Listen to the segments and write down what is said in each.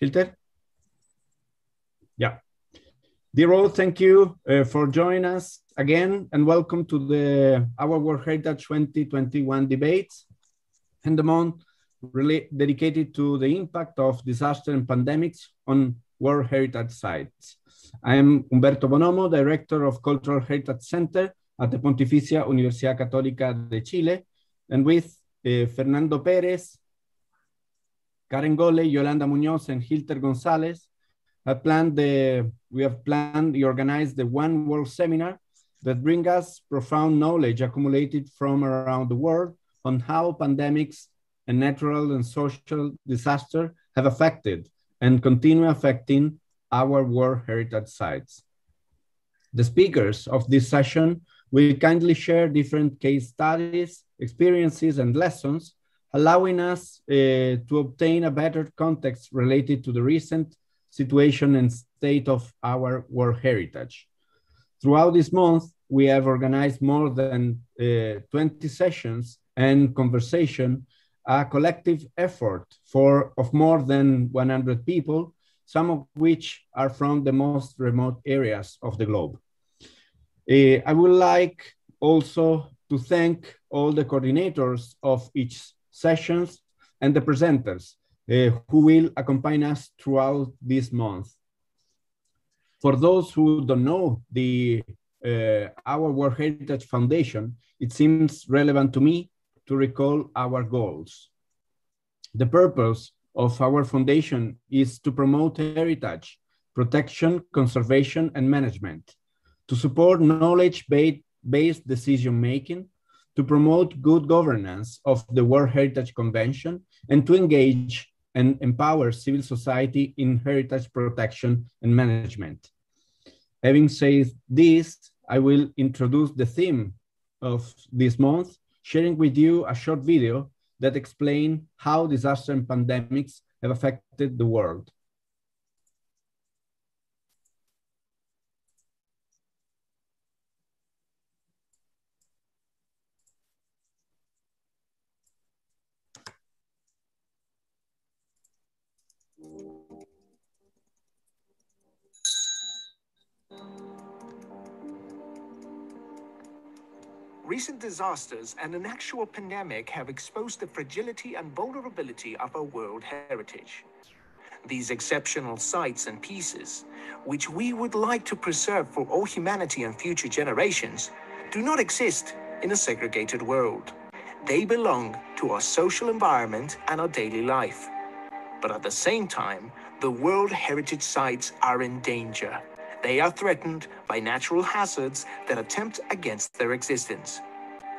Hilter? Yeah. Dear all, thank you uh, for joining us again and welcome to the Our World Heritage 2021 debate and the month really dedicated to the impact of disaster and pandemics on World Heritage sites. I am Humberto Bonomo, Director of Cultural Heritage Center at the Pontificia Universidad Católica de Chile, and with uh, Fernando Perez, Karen Gole, Yolanda Muñoz, and Hilter Gonzalez, I planned the, we have planned, we organized the One World Seminar that bring us profound knowledge accumulated from around the world on how pandemics and natural and social disaster have affected and continue affecting our World Heritage Sites. The speakers of this session will kindly share different case studies, experiences, and lessons, allowing us uh, to obtain a better context related to the recent situation and state of our World Heritage. Throughout this month, we have organized more than uh, 20 sessions and conversation, a collective effort for of more than 100 people, some of which are from the most remote areas of the globe. Uh, I would like also to thank all the coordinators of each sessions and the presenters uh, who will accompany us throughout this month. For those who don't know the uh, our World Heritage Foundation, it seems relevant to me to recall our goals. The purpose of our foundation is to promote heritage, protection, conservation, and management, to support knowledge-based decision-making, to promote good governance of the World Heritage Convention, and to engage and empower civil society in heritage protection and management. Having said this, I will introduce the theme of this month, sharing with you a short video that explain how disaster and pandemics have affected the world. Recent disasters and an actual pandemic have exposed the fragility and vulnerability of our world heritage. These exceptional sites and pieces, which we would like to preserve for all humanity and future generations, do not exist in a segregated world. They belong to our social environment and our daily life. But at the same time, the World Heritage Sites are in danger. They are threatened by natural hazards that attempt against their existence.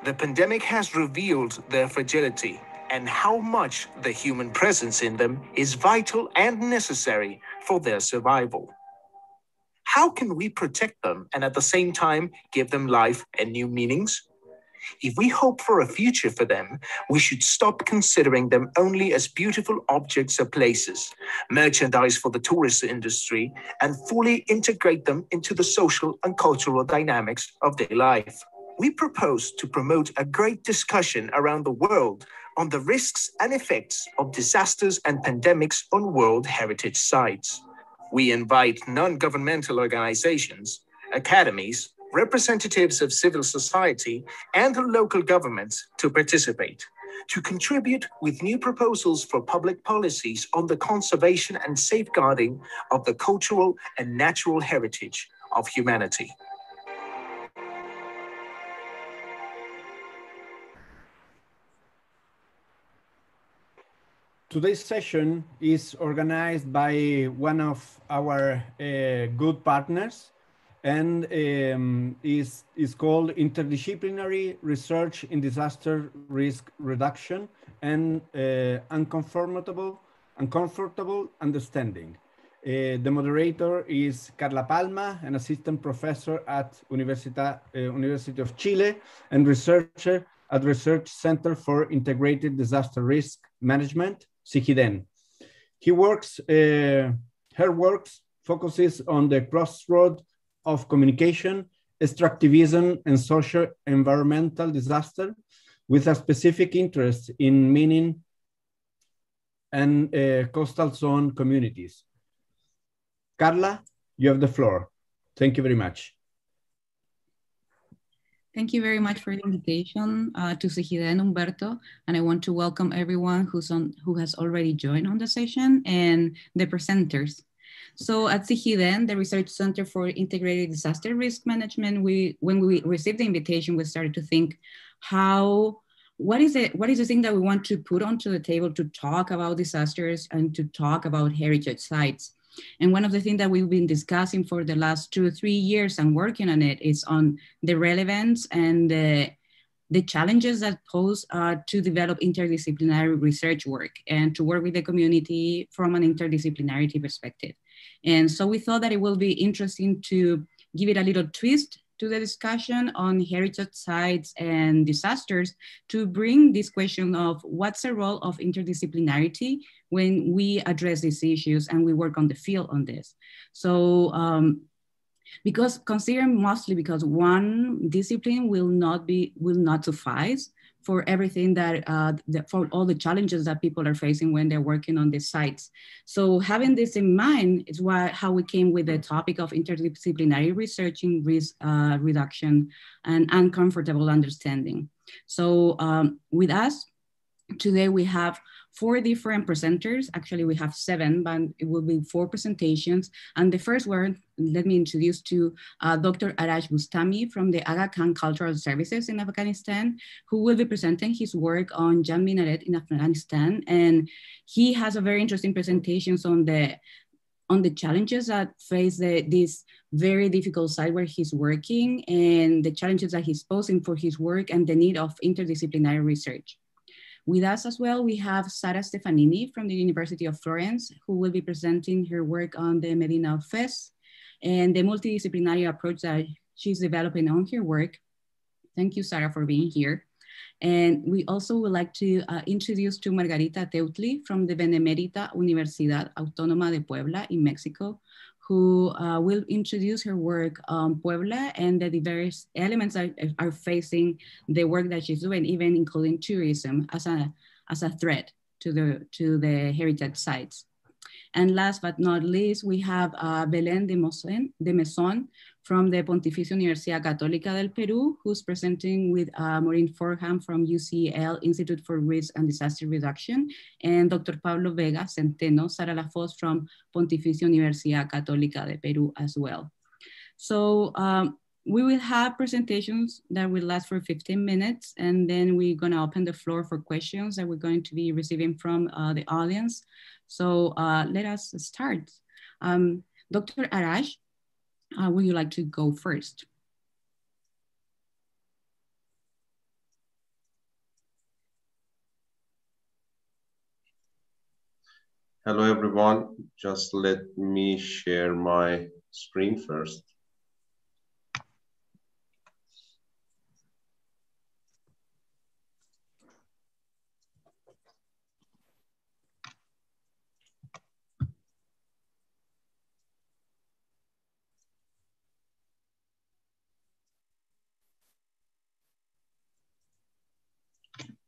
The pandemic has revealed their fragility and how much the human presence in them is vital and necessary for their survival. How can we protect them and at the same time give them life and new meanings? If we hope for a future for them, we should stop considering them only as beautiful objects or places, merchandise for the tourist industry, and fully integrate them into the social and cultural dynamics of their life. We propose to promote a great discussion around the world on the risks and effects of disasters and pandemics on World Heritage Sites. We invite non governmental organizations, academies, representatives of civil society, and the local governments to participate, to contribute with new proposals for public policies on the conservation and safeguarding of the cultural and natural heritage of humanity. Today's session is organized by one of our uh, good partners, and um, is, is called Interdisciplinary Research in Disaster Risk Reduction and uh, Uncomfortable, Understanding. Uh, the moderator is Carla Palma, an assistant professor at Universidad, uh, University of Chile and researcher at Research Center for Integrated Disaster Risk Management, CIGIDEN. He works, uh, her works focuses on the crossroad of communication, extractivism, and social environmental disaster with a specific interest in meaning and uh, coastal zone communities. Carla, you have the floor. Thank you very much. Thank you very much for the invitation uh, to CIGIDEN and Humberto. And I want to welcome everyone who's on, who has already joined on the session and the presenters. So at CIGIDEN, the Research Center for Integrated Disaster Risk Management, we when we received the invitation, we started to think how what is it what is the thing that we want to put onto the table to talk about disasters and to talk about heritage sites and one of the things that we've been discussing for the last two or three years and working on it is on the relevance and the, the challenges that pose uh, to develop interdisciplinary research work and to work with the community from an interdisciplinarity perspective. And so we thought that it will be interesting to give it a little twist to the discussion on heritage sites and disasters to bring this question of what's the role of interdisciplinarity when we address these issues and we work on the field on this. So um, because consider mostly because one discipline will not be will not suffice for everything that, uh, for all the challenges that people are facing when they're working on these sites. So having this in mind is why how we came with the topic of interdisciplinary researching risk uh, reduction and uncomfortable understanding. So um, with us today we have four different presenters. Actually, we have seven, but it will be four presentations. And the first one, let me introduce to uh, Dr. Arash Bustami from the Aga Khan Cultural Services in Afghanistan, who will be presenting his work on Jam Minaret in Afghanistan. And he has a very interesting presentations on the on the challenges that face the, this very difficult site where he's working and the challenges that he's posing for his work and the need of interdisciplinary research. With us as well, we have Sara Stefanini from the University of Florence, who will be presenting her work on the Medina Fez and the multidisciplinary approach that she's developing on her work. Thank you, Sara, for being here. And we also would like to uh, introduce to Margarita Teutli from the Benemérita Universidad Autónoma de Puebla in Mexico, who uh, will introduce her work on Puebla and the diverse elements that are facing the work that she's doing, even including tourism as a, as a threat to the, to the heritage sites. And last but not least, we have uh, Belén de, Mosen, de Meson from the Pontificia Universidad Católica del Perú, who's presenting with uh, Maureen Fordham from UCL Institute for Risk and Disaster Reduction, and Dr. Pablo Vega Centeno, Sara Lafos from Pontificia Universidad Católica de Perú as well. So um, we will have presentations that will last for 15 minutes, and then we're gonna open the floor for questions that we're going to be receiving from uh, the audience. So uh, let us start. Um, Dr. Arash, uh, would you like to go first? Hello, everyone. Just let me share my screen first.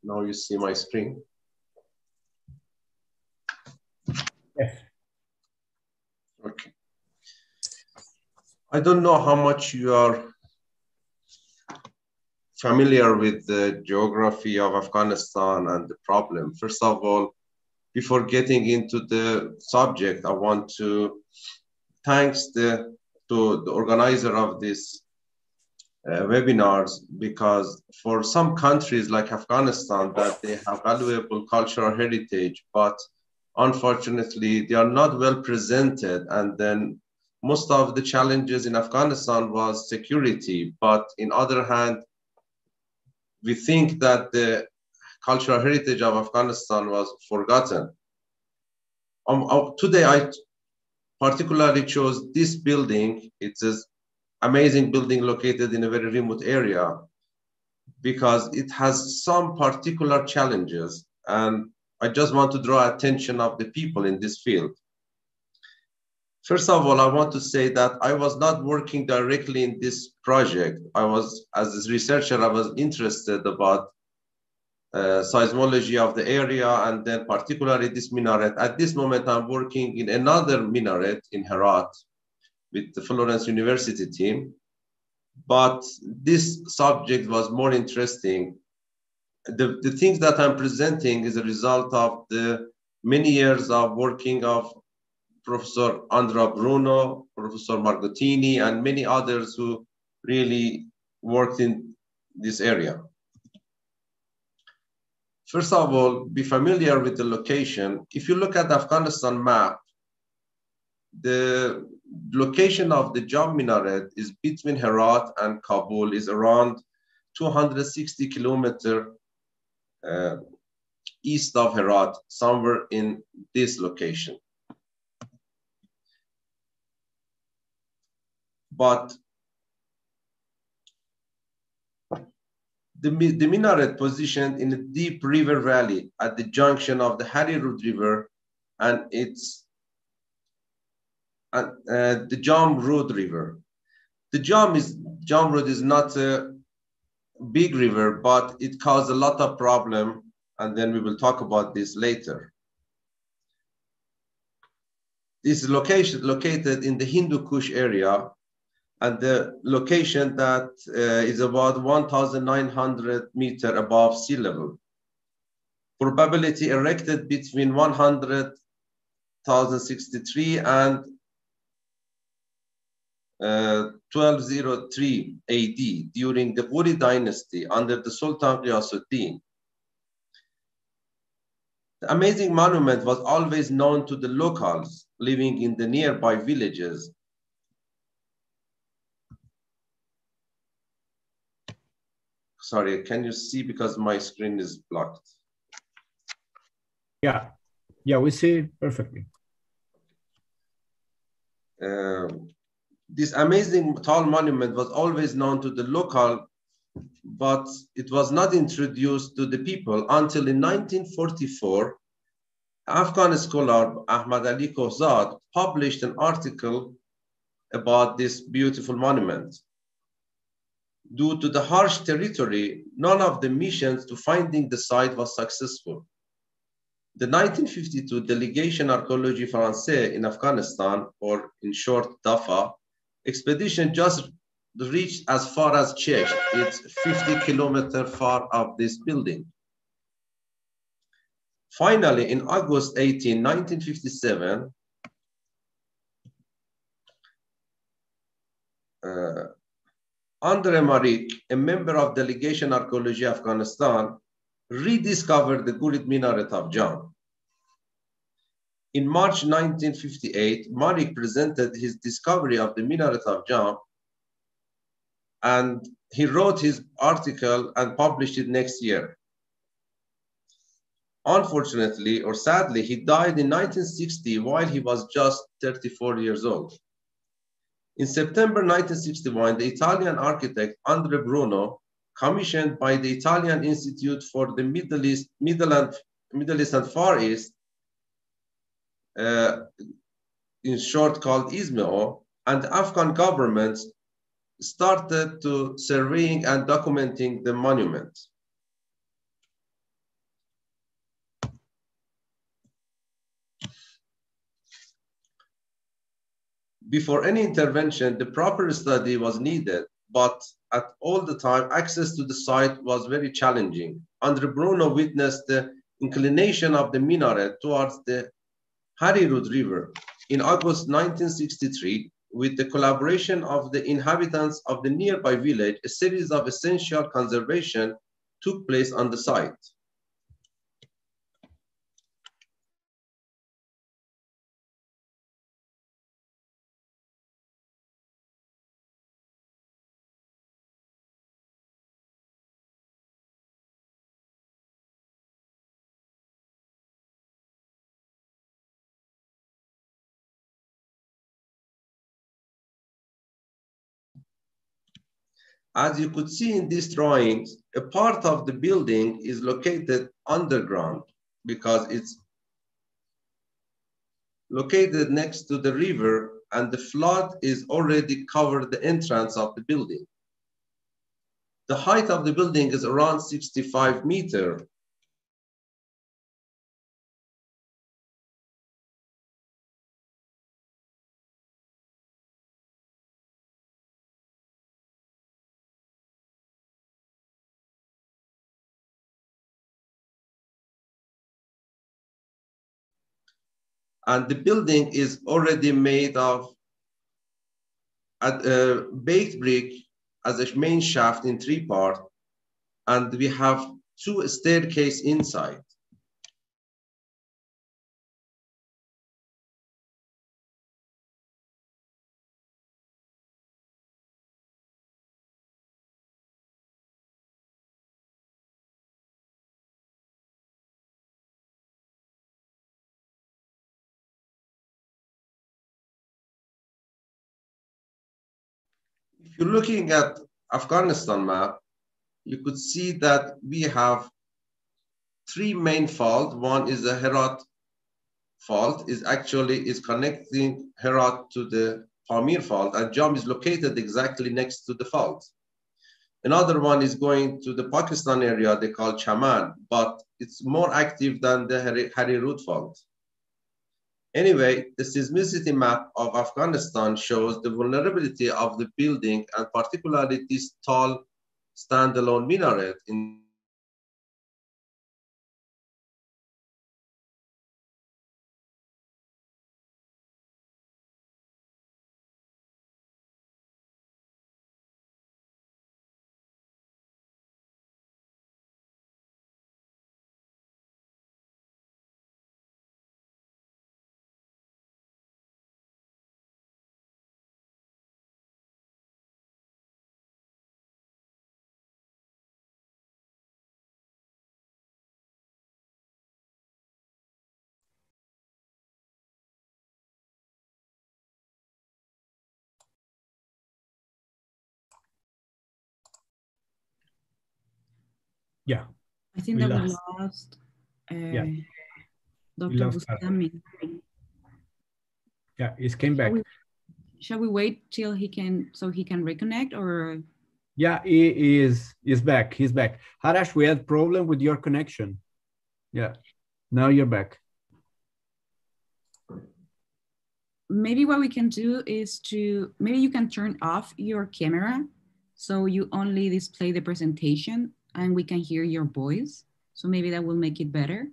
Now you see my screen. Yes. Okay. I don't know how much you are familiar with the geography of Afghanistan and the problem. First of all, before getting into the subject, I want to thanks the to the organizer of this uh, webinars because for some countries like Afghanistan that they have valuable cultural heritage, but unfortunately they are not well presented. And then most of the challenges in Afghanistan was security. But in other hand, we think that the cultural heritage of Afghanistan was forgotten. Um, uh, today, I particularly chose this building. It's a amazing building located in a very remote area because it has some particular challenges. And I just want to draw attention of the people in this field. First of all, I want to say that I was not working directly in this project. I was, as a researcher, I was interested about uh, seismology of the area and then particularly this minaret. At this moment, I'm working in another minaret in Herat with the Florence University team. But this subject was more interesting. The, the things that I'm presenting is a result of the many years of working of Professor Andrea Bruno, Professor Margottini, and many others who really worked in this area. First of all, be familiar with the location. If you look at the Afghanistan map, the location of the Jam Minaret is between Herat and Kabul, is around 260 kilometer uh, east of Herat, somewhere in this location. But the, the minaret positioned in a deep river valley at the junction of the Hari Rud River and its uh, uh, the Jam Rud River. The Jam is Jam Rud is not a big river, but it caused a lot of problem, and then we will talk about this later. This is location located in the Hindu Kush area and the location that uh, is about 1,900 meter above sea level. Probability erected between 100,063 and 1203 AD during the Ghuri dynasty under the Sultan Ghiyasuddin. The amazing monument was always known to the locals living in the nearby villages Sorry, can you see because my screen is blocked? Yeah, yeah, we see perfectly. Um, this amazing tall monument was always known to the local, but it was not introduced to the people until in 1944, Afghan scholar Ahmad Ali Kohzad published an article about this beautiful monument. Due to the harsh territory, none of the missions to finding the site was successful. The 1952 Delegation Archaeologie Française in Afghanistan, or in short, DAFA, expedition just reached as far as Chech. It's 50 kilometers far of this building. Finally, in August 18, 1957, uh, André Maricq, a member of Delegation Archaeology Afghanistan, rediscovered the Ghurid Minaret of Jam. In March 1958, Maricq presented his discovery of the Minaret of Jam and he wrote his article and published it next year. Unfortunately, or sadly, he died in 1960 while he was just 34 years old. In September 1961, the Italian architect Andre Bruno, commissioned by the Italian Institute for the Middle East, Middle, and, Middle East and Far East, Uh, in short called ISMEO, and Afghan government started to surveying and documenting the monument. before any intervention, the proper study was needed, but at all the time, access to the site was very challenging. Andre Bruno witnessed the inclination of the minaret towards the Hari Rud River. In August 1963, with the collaboration of the inhabitants of the nearby village, a series of essential conservation took place on the site. As you could see in these drawings, a part of the building is located underground because it's located next to the river and the flood is already covered the entrance of the building. The height of the building is around 65 meter And the building is already made of a baked brick as a main shaft in three parts. And we have two staircase inside. If you're looking at Afghanistan map, you could see that we have three main faults. One is the Herat fault, is actually is connecting Herat to the Pamir fault, and Jam is located exactly next to the fault. Another one is going to the Pakistan area they call Chaman, but it's more active than the Harirud fault. Anyway, the seismicity map of Afghanistan shows the vulnerability of the building and particularly this tall standalone minaret in Yeah. I think We that we lost. lost uh, Yeah. Dr. lost. Bustami. Yeah, it came Shall back. we, shall we wait till he can, so he can reconnect or? Yeah, he is he's back. He's back. Harash, we had problem with your connection. Yeah. Now you're back. maybe what we can do is to maybe you can turn off your camera so you only display the presentation and we can hear your voice so maybe that will make it better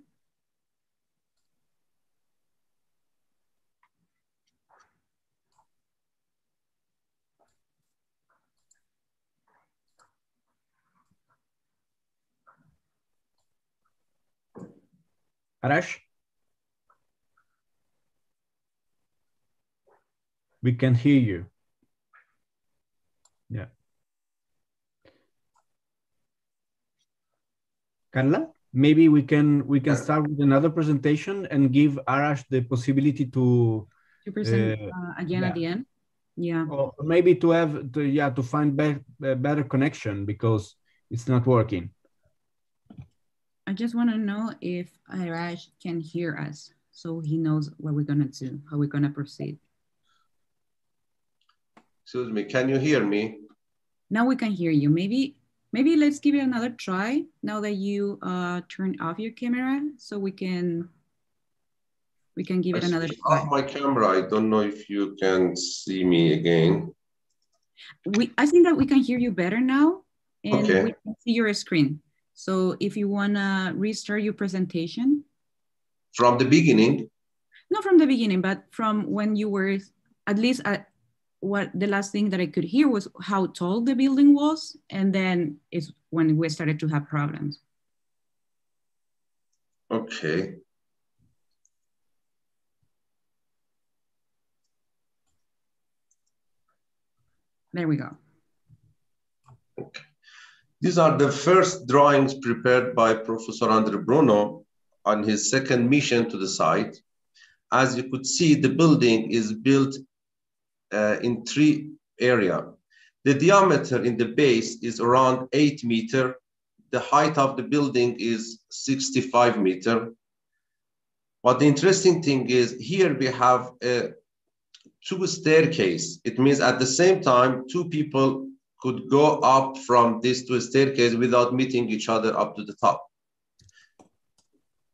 Harash? We can hear you. Yeah. Carla, maybe we can we can start with another presentation and give Arash the possibility to to present Uh, uh, again at the end? Yeah. Or maybe to have to, yeah to find be, a better connection because it's not working. i just want to know if Arash can hear us so he knows what we're gonna do how we're gonna proceed. Excuse me, can you hear me? now we can hear you. Maybe maybe let's give it another try now that you uh turned off your camera so we can we can give it I another switched try off my camera. I don't know if you can see me again. we I think that we can hear you better now and Okay. we can see your screen. So if you wanna restart your presentation, From the beginning, not from the beginning, but from when you were at least at what the last thing that I could hear was how tall the building was, and then is when we started to have problems. okay. There we go. Okay. These are the first drawings prepared by Professor Andre Bruno on his second mission to the site. As you could see, the building is built uh, in three area. The diameter in the base is around eight meter. The height of the building is 65 meter. But the interesting thing is here we have a two staircase. It means at the same time, two people could go up from this a staircase without meeting each other up to the top.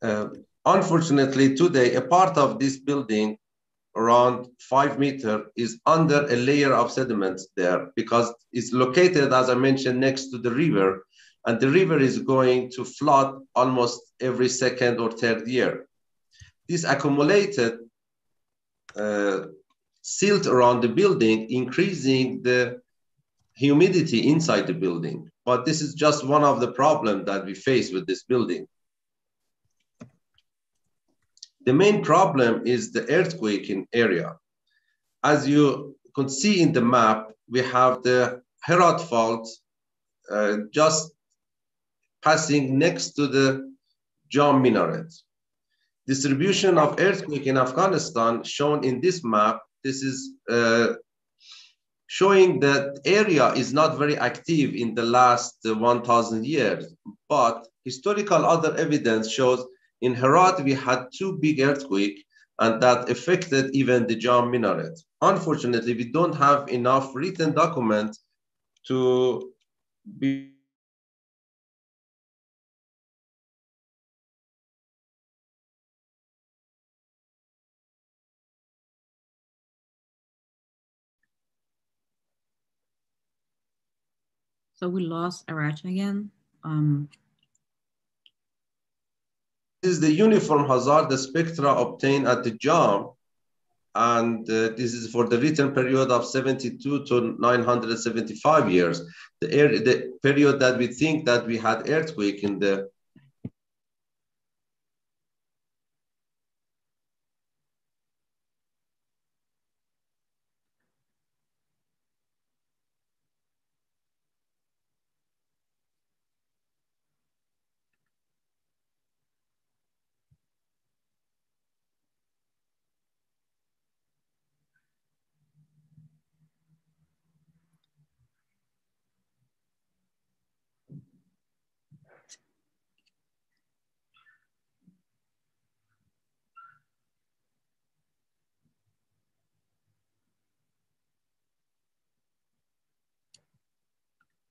Uh, unfortunately, today, a part of this building around five meter is under a layer of sediments there because it's located, as I mentioned, next to the river. And the river is going to flood almost every second or third year. This accumulated uh, silt around the building, increasing the humidity inside the building. But this is just one of the problems that we face with this building. The main problem is the earthquake in area. As you could see in the map, we have the Herat fault uh, just passing next to the Jam Minaret. Distribution of earthquake in Afghanistan shown in this map, this is uh, showing that area is not very active in the last 1000 years, but historical other evidence shows in Herat, we had two big earthquake and that affected even the Jam minaret. Unfortunately, we don't have enough written document to be So we lost Arash again. Um, is the uniform hazard, the spectra obtained at the JAM. And uh, this is for the written period of 72 to 975 years. The, air, the period that we think that we had earthquake in the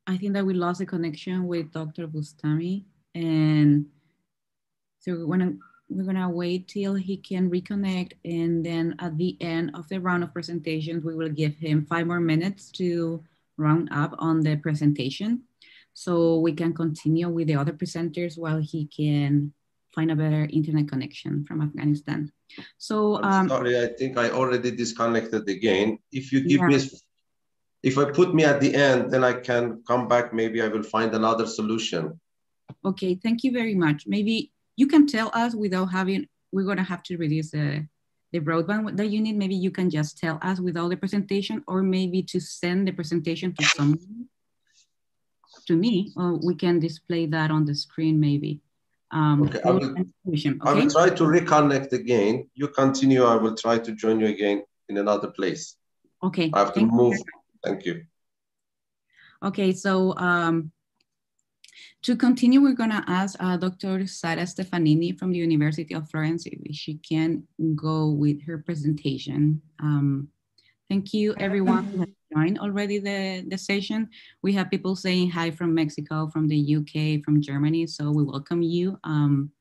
I think that we lost the connection with Dr. Bustami. And so we're gonna, we're gonna wait till he can reconnect. And then at the end of the round of presentations, we will give him five more minutes to round up on the presentation. So we can continue with the other presenters while he can find a better internet connection from Afghanistan. So um, sorry, I think I already disconnected again. If you give yeah. me if I put me at the end, then I can come back. Maybe I will find another solution. Okay, thank you very much. Maybe you can tell us without having, we're gonna have to reduce the, the broadband that you need. Maybe you can just tell us without the presentation or maybe to send the presentation to someone, to me, or we can display that on the screen maybe. Um, okay, I will, okay? I will try to reconnect again. You continue, I will try to join you again in another place. Okay. I have to move. Thank you. Okay, so um, to continue, we're gonna ask uh, Dr. Sara Stefanini from the University of Florence if she can go with her presentation. Um, thank you everyone who has joined already the, the session. We have people saying hi from Mexico, from the UK, from Germany, so we welcome you. Um,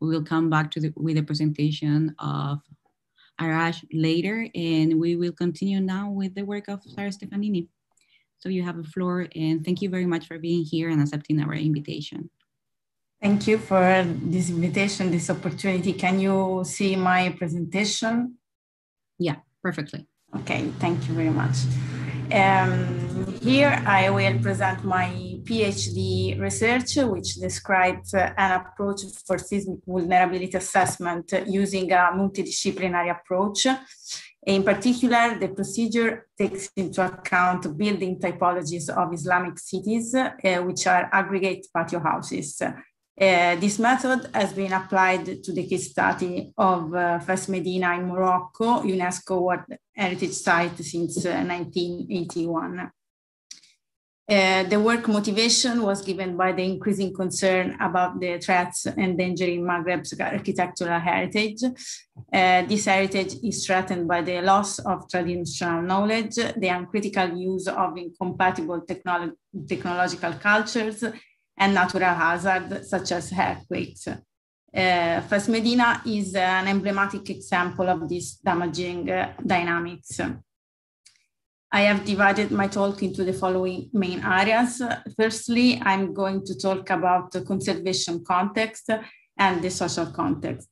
we will come back to the, with the presentation of Arash later, and we will continue now with the work of Sara Stefanini. So you have the floor, and thank you very much for being here and accepting our invitation. Thank you for this invitation, this opportunity. Can you see my presentation? Yeah, perfectly. Okay, thank you very much. Um, here I will present my PhD research, which describes uh, an approach for seismic vulnerability assessment using a multidisciplinary approach. In particular, the procedure takes into account building typologies of Islamic cities, uh, which are aggregate patio houses. Uh, this method has been applied to the case study of uh, Fes Medina in Morocco, UNESCO World Heritage Site since uh, 1981. Uh, the work motivation was given by the increasing concern about the threats endangering Maghreb's architectural heritage. Uh, this heritage is threatened by the loss of traditional knowledge, the uncritical use of incompatible technolo technological cultures, and natural hazards such as earthquakes. Uh, Fes Medina is an emblematic example of these damaging uh, dynamics. I have divided my talk into the following main areas. Firstly, I'm going to talk about the conservation context and the social context.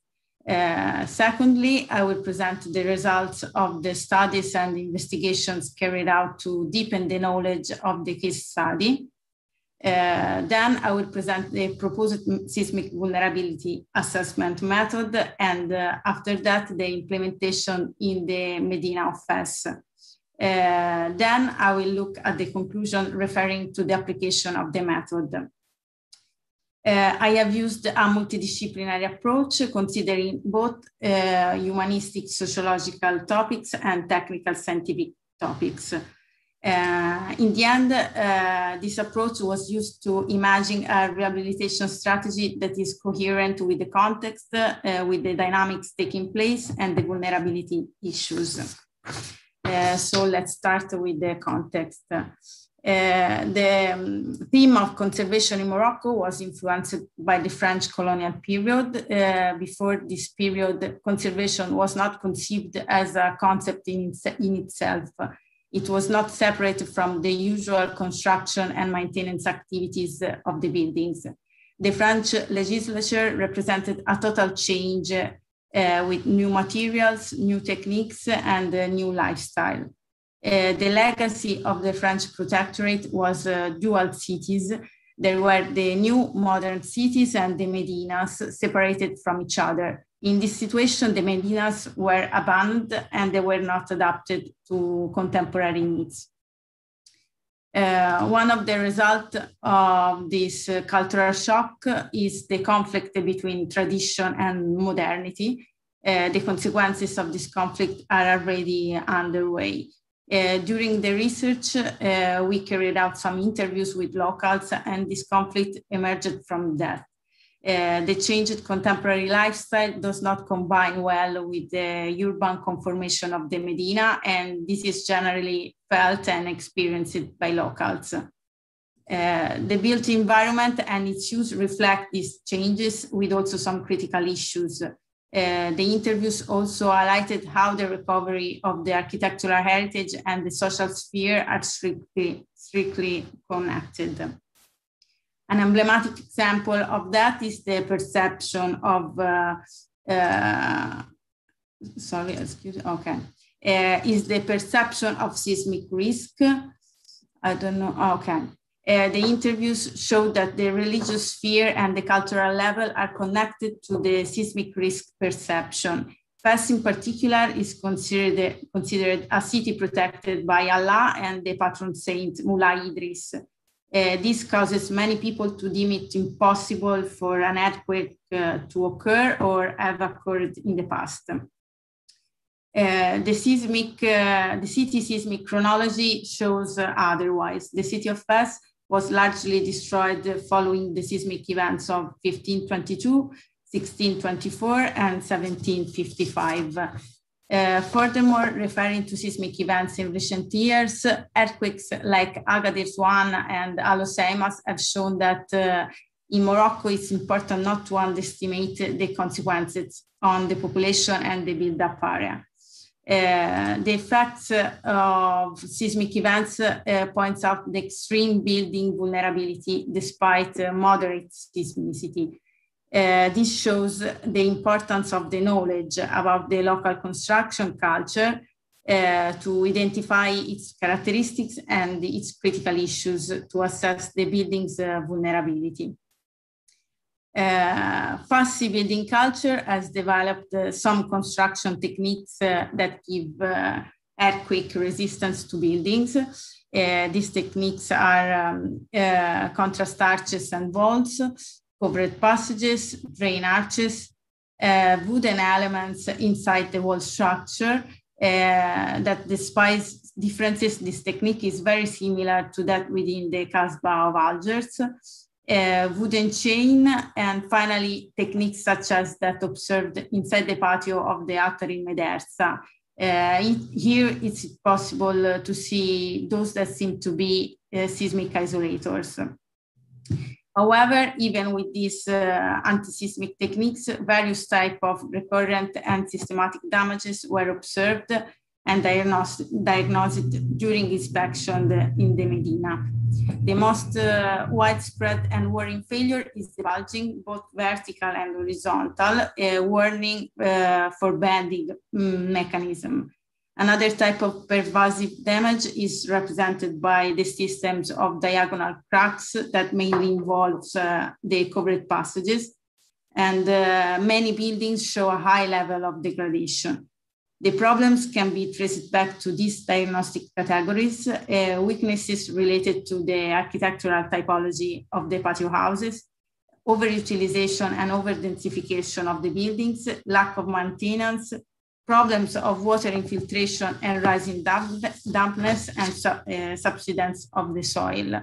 Uh, secondly, I will present the results of the studies and investigations carried out to deepen the knowledge of the case study. Uh, then I will present the proposed seismic vulnerability assessment method, and uh, after that, the implementation in the Medina of Fez. Uh, then I will look at the conclusion referring to the application of the method. Uh, I have used a multidisciplinary approach considering both uh, humanistic sociological topics and technical scientific topics. Uh, in the end, uh, this approach was used to imagine a rehabilitation strategy that is coherent with the context, uh, with the dynamics taking place and the vulnerability issues. Uh, so let's start with the context. Uh, the um, theme of conservation in Morocco was influenced by the French colonial period. Uh, before this period, conservation was not conceived as a concept in, in itself. It was not separated from the usual construction and maintenance activities of the buildings. The French legislature represented a total change with new materials, new techniques, and a new lifestyle. Uh, the legacy of the French protectorate was uh, dual cities. There were the new modern cities and the medinas separated from each other. In this situation, the medinas were abandoned and they were not adapted to contemporary needs. Uh, one of the results of this uh, cultural shock is the conflict between tradition and modernity. Uh, the consequences of this conflict are already underway. Uh, during the research, uh, we carried out some interviews with locals, and this conflict emerged from that. Uh, the changed contemporary lifestyle does not combine well with the urban conformation of the Medina, and this is generally felt and experienced by locals. Uh, the built environment and its use reflect these changes with also some critical issues uh, the interviews also highlighted how the recovery of the architectural heritage and the social sphere are strictly, strictly connected. An emblematic example of that is the perception of, uh, uh, sorry, excuse okay, uh, is the perception of seismic risk. I don't know, okay. Uh, the interviews show that the religious sphere and the cultural level are connected to the seismic risk perception. Fez in particular is considered, considered a city protected by Allah and the patron saint Moulay Idris. Uh, this causes many people to deem it impossible for an earthquake uh, to occur or have occurred in the past. Uh, the seismic, uh, the city seismic chronology shows uh, otherwise. The city of Fez was largely destroyed following the seismic events of 1522, 1624, and 1755. Uh, furthermore, referring to seismic events in recent years, earthquakes like Agadir 1 and Alhucemas have shown that uh, in Morocco, it's important not to underestimate the consequences on the population and the build-up area. Uh, the effects of seismic events uh, points out the extreme building vulnerability despite uh, moderate seismicity. Uh, this shows the importance of the knowledge about the local construction culture uh, to identify its characteristics and its critical issues to assess the building's vulnerability uh, Fassi building culture has developed uh, some construction techniques uh, that give uh, earthquake resistance to buildings. Uh, these techniques are um, uh, contrast arches and vaults, covered passages, drain arches, wooden elements inside the wall structure that despite differences, this technique is very similar to that within the Casbah of Algiers uh, wooden chain, and finally techniques such as that observed inside the patio of the Attarine Medersa. Uh, here it's possible uh, to see those that seem to be uh, seismic isolators. However, even with these uh, anti-seismic techniques, various type of recurrent and systematic damages were observed and diagnosed, diagnosed during inspection in the Medina. The most uh, widespread and worrying failure is the bulging, both vertical and horizontal, warning uh, for bending mechanism. Another type of pervasive damage is represented by the systems of diagonal cracks that mainly involves uh, the covered passages. And uh, many buildings show a high level of degradation. The problems can be traced back to these diagnostic categories, uh, weaknesses related to the architectural typology of the patio houses, overutilization and overdensification of the buildings, lack of maintenance, problems of water infiltration and rising dampness and su uh, subsidence of the soil.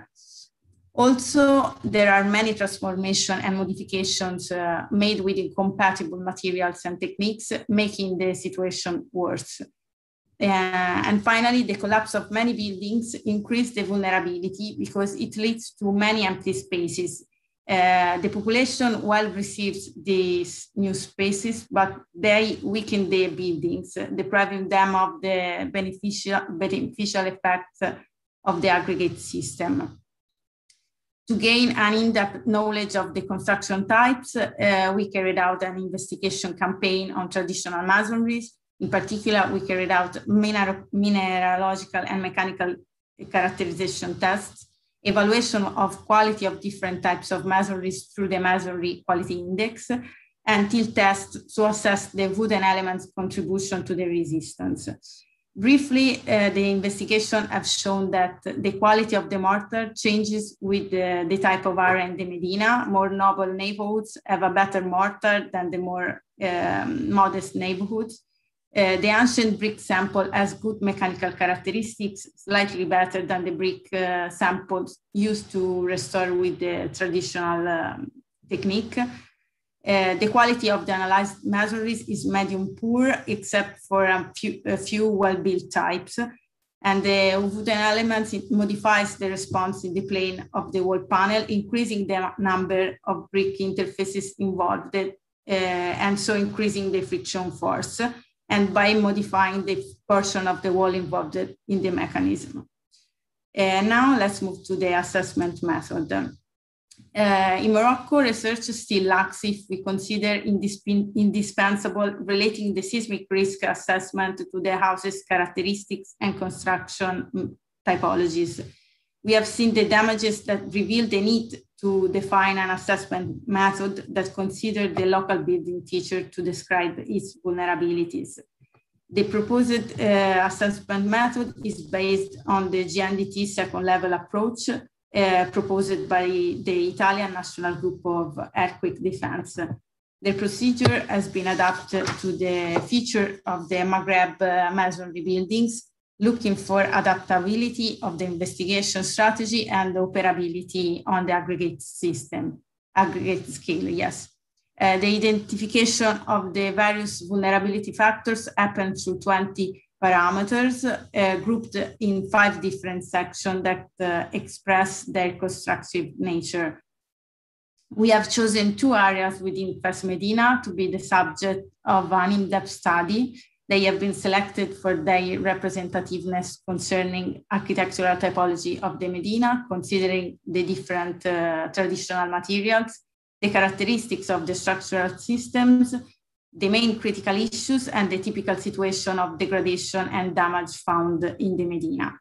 Also, there are many transformation and modifications uh, made with incompatible materials and techniques, making the situation worse. Uh, and finally, the collapse of many buildings increase the vulnerability because it leads to many empty spaces uh, the population well receives these new spaces, but they weaken their buildings, depriving them of the beneficial, beneficial effects of the aggregate system. To gain an in-depth knowledge of the construction types, uh, we carried out an investigation campaign on traditional masonry. In particular, we carried out mineral, mineralogical and mechanical characterization tests evaluation of quality of different types of masonries through the masonry quality index, and till tests to assess the wooden elements contribution to the resistance. Briefly, uh, the investigation have shown that the quality of the mortar changes with the, the type of area in the Medina. More noble neighborhoods have a better mortar than the more um, modest neighborhoods. Uh, the ancient brick sample has good mechanical characteristics, slightly better than the brick uh, samples used to restore with the traditional um, technique. Uh, the quality of the analyzed masonries is medium poor, except for a few, few well-built types. And the wooden elements it modifies the response in the plane of the wall panel, increasing the number of brick interfaces involved, uh, and so increasing the friction force and by modifying the portion of the wall involved in the mechanism. Uh, now let's move to the assessment method. Uh, in Morocco, research still lacks if we consider indisp indispensable relating the seismic risk assessment to the house's characteristics and construction mm, typologies. We have seen the damages that reveal the need to define an assessment method that consider the local building feature to describe its vulnerabilities. The proposed uh, assessment method is based on the GNDT second level approach uh, proposed by the Italian National Group of Earthquake Defense. The procedure has been adapted to the feature of the Maghreb uh, masonry buildings looking for adaptability of the investigation strategy and operability on the aggregate system, aggregate scale, yes. Uh, the identification of the various vulnerability factors happened through 20 parameters uh, grouped in five different sections that uh, express their constructive nature. We have chosen two areas within FES Medina to be the subject of an in-depth study they have been selected for their representativeness concerning architectural typology of the Medina, considering the different uh, traditional materials, the characteristics of the structural systems, the main critical issues, and the typical situation of degradation and damage found in the Medina.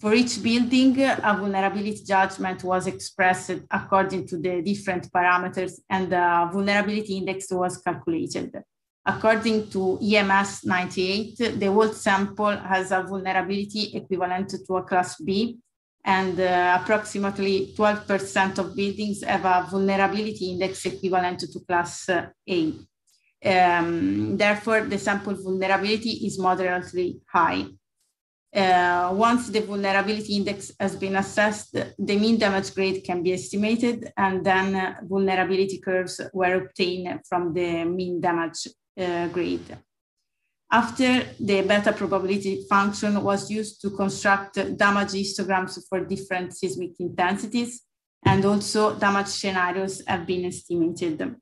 For each building, a vulnerability judgment was expressed according to the different parameters and the vulnerability index was calculated. According to EMS 98, the whole sample has a vulnerability equivalent to a class B, and uh, approximately 12% of buildings have a vulnerability index equivalent to class A. Um, therefore, the sample vulnerability is moderately high. Uh, once the vulnerability index has been assessed, the mean damage grade can be estimated, and then uh, vulnerability curves were obtained from the mean damage uh, grade. After the beta probability function was used to construct damage histograms for different seismic intensities, and also damage scenarios have been estimated.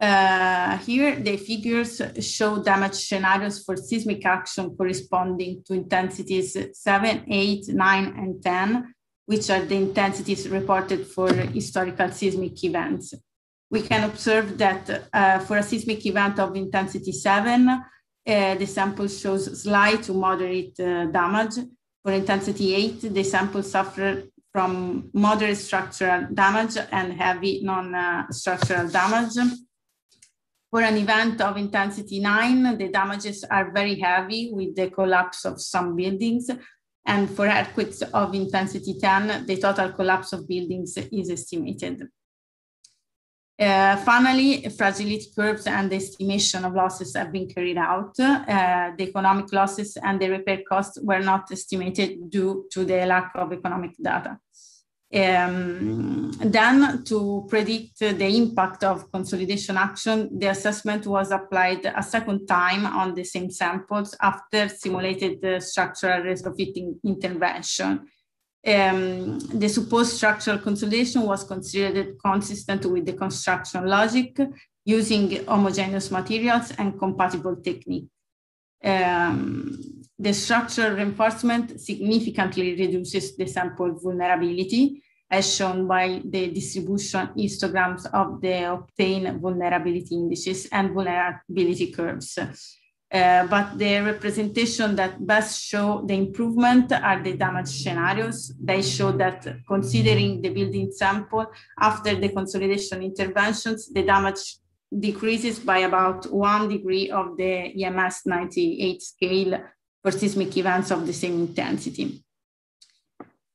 Uh, here, the figures show damage scenarios for seismic action corresponding to intensities 7, 8, 9, and 10, which are the intensities reported for historical seismic events. We can observe that uh, for a seismic event of intensity 7, uh, the sample shows slight to moderate uh, damage. For intensity 8, the sample suffered from moderate structural damage and heavy non-structural damage. For an event of intensity nine, the damages are very heavy with the collapse of some buildings. And for earthquakes of intensity 10, the total collapse of buildings is estimated. Uh, finally, fragility curves and the estimation of losses have been carried out. Uh, the economic losses and the repair costs were not estimated due to the lack of economic data. Um, then to predict the impact of consolidation action, the assessment was applied a second time on the same samples after simulated the structural retrofitting intervention. Um, the supposed structural consolidation was considered consistent with the construction logic using homogeneous materials and compatible technique. Um, the structural reinforcement significantly reduces the sample vulnerability, as shown by the distribution histograms of the obtained vulnerability indices and vulnerability curves. Uh, but the representation that best show the improvement are the damage scenarios. They show that considering the building sample after the consolidation interventions, the damage decreases by about one degree of the EMS 98 scale for seismic events of the same intensity.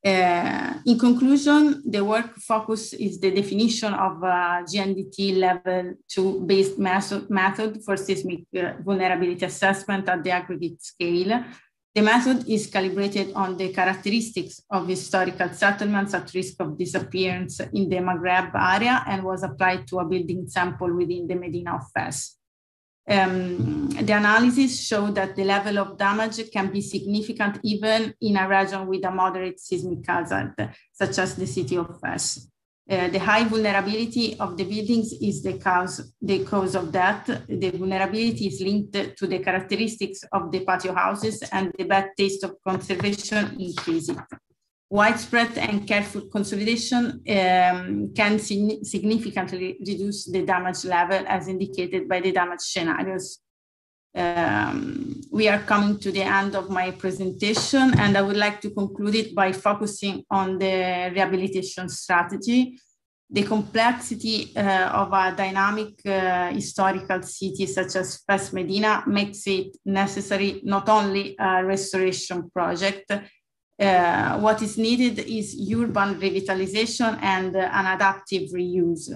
Uh, in conclusion, the work focus is the definition of a GNDT level 2 based method, for seismic uh, vulnerability assessment at the aggregate scale. The method is calibrated on the characteristics of historical settlements at risk of disappearance in the Maghreb area and was applied to a building sample within the Medina of Fez. Um, the analysis showed that the level of damage can be significant even in a region with a moderate seismic hazard, such as the city of Fes. Uh, the high vulnerability of the buildings is the cause, the cause of that. The vulnerability is linked to the characteristics of the patio houses and the bad taste of conservation increase it widespread and careful consolidation um, can significantly reduce the damage level as indicated by the damage scenarios. Um, we are coming to the end of my presentation and I would like to conclude it by focusing on the rehabilitation strategy. The complexity uh, of a dynamic uh, historical city such as Fez Medina makes it necessary not only a restoration project, uh, what is needed is urban revitalization and uh, an adaptive reuse.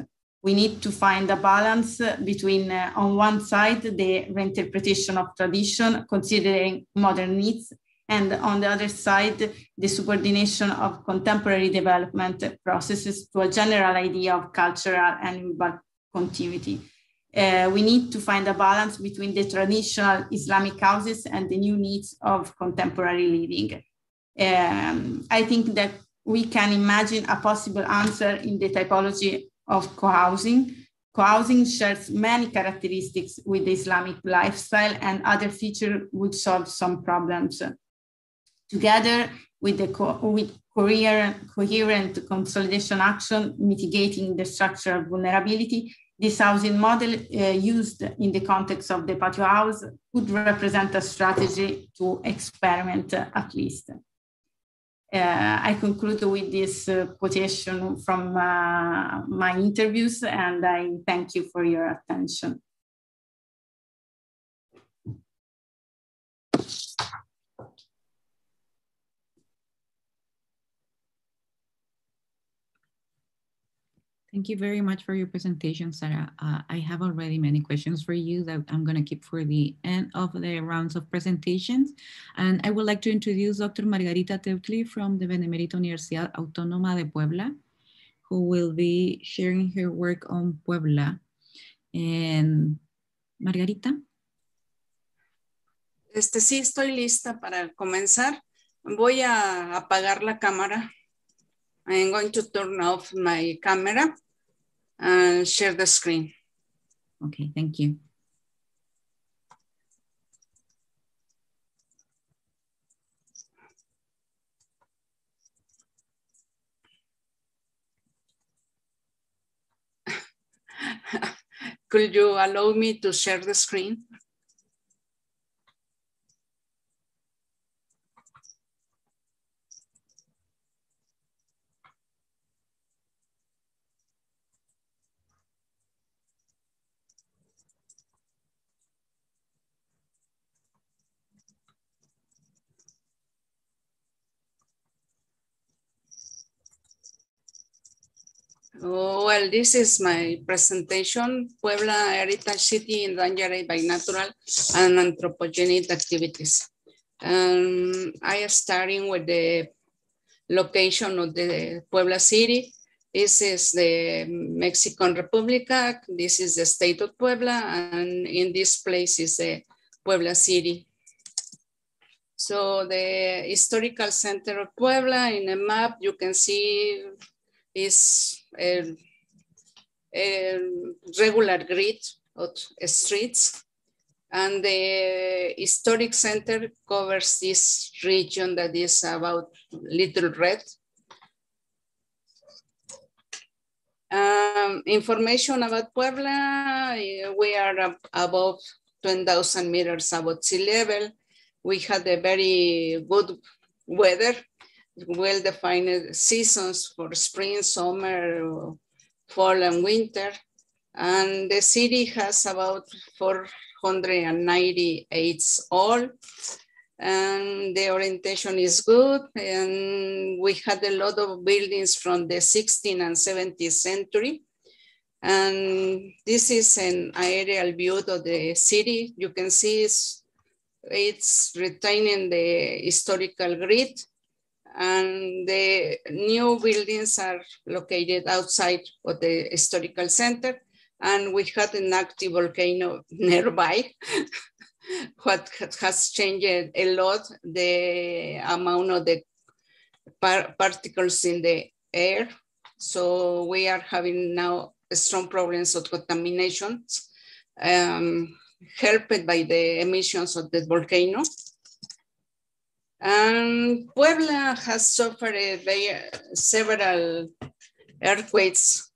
We need to find a balance between, uh, on one side, the reinterpretation of tradition, considering modern needs, and on the other side, the subordination of contemporary development processes to a general idea of cultural and urban continuity. Uh, we need to find a balance between the traditional Islamic houses and the new needs of contemporary living. Um, I think that we can imagine a possible answer in the typology of co-housing. Co-housing shares many characteristics with the Islamic lifestyle and other features would solve some problems. Together with the co with coherent, consolidation action mitigating the structural vulnerability, this housing model uh, used in the context of the patio house could represent a strategy to experiment uh, at least uh, I conclude with this uh, quotation from uh, my interviews, and I thank you for your attention. Thank you very much for your presentation, Sarah. Uh, I have already many questions for you that I'm going to keep for the end of the rounds of presentations. And I would like to introduce Dr. Margarita Teutli from the Benemérita Universidad Autónoma de Puebla, who will be sharing her work on Puebla. And Margarita. Este, sí, estoy lista para comenzar. Voy a apagar la cámara. I'm going to turn off my camera. And share the screen. Okay, thank you. Could you allow me to share the screen? Oh, well, this is my presentation, Puebla Heritage City endangered by natural and anthropogenic activities. Um, I am starting with the location of the Puebla City. This is the Mexican Republic. This is the state of Puebla, and in this place is the Puebla City. So the historical center of Puebla in a map, you can see is regular grid of streets. And the historic center covers this region that is about Little Red. Um, information about Puebla, we are above 20,000 meters above sea level. We had a very good weather well-defined seasons for spring, summer, fall, and winter. And the city has about 498 all. And the orientation is good. And we had a lot of buildings from the 16th and 17th century. And this is an aerial view of the city. You can see it's, it's retaining the historical grid and the new buildings are located outside of the historical center. And we had an active volcano nearby, what has changed a lot the amount of the par particles in the air. So we are having now strong problems of contamination um, helped by the emissions of the volcano. And Puebla has suffered several earthquakes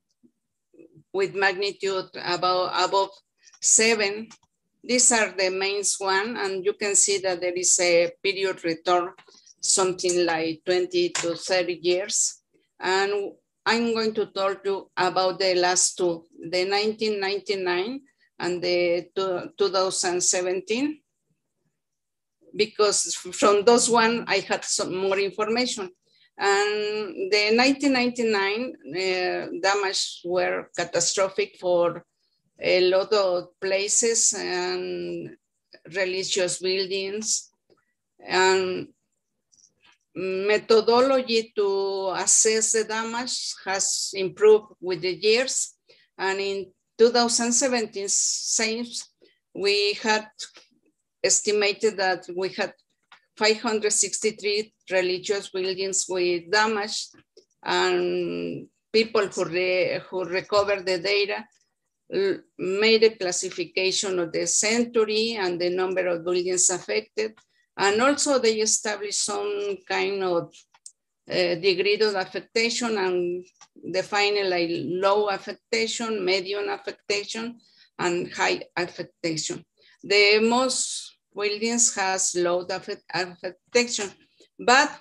with magnitude about above seven. These are the main one, and you can see that there is a period return, something like 20 to 30 years. And I'm going to talk to you about the last two, the 1999 and the 2017 because from those one I had some more information. And the 1999 uh, damage were catastrophic for a lot of places and religious buildings. And methodology to assess the damage has improved with the years. And in 2017, we had estimated that we had 563 religious buildings with damage and people who, re, who recovered the data made a classification of the century and the number of buildings affected. And also they established some kind of uh, degree of affectation and define like low affectation, medium affectation, and high affectation. The most buildings has low affectation, but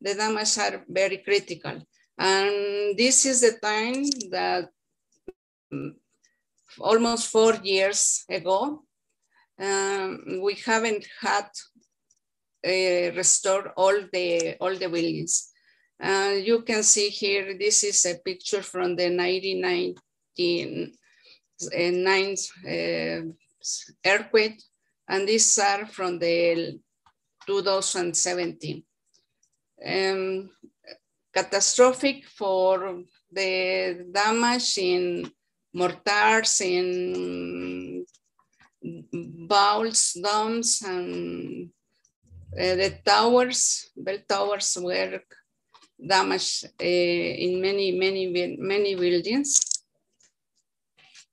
the damage are very critical. And this is the time that mm, almost four years ago, um, we haven't had uh, restored all the, all the buildings. Uh, you can see here, this is a picture from the 1999 uh, earthquake and these are from the 2017. Um, catastrophic for the damage in mortars, in bowls, domes, and uh, the towers, bell towers were damaged uh, in many, many, many buildings.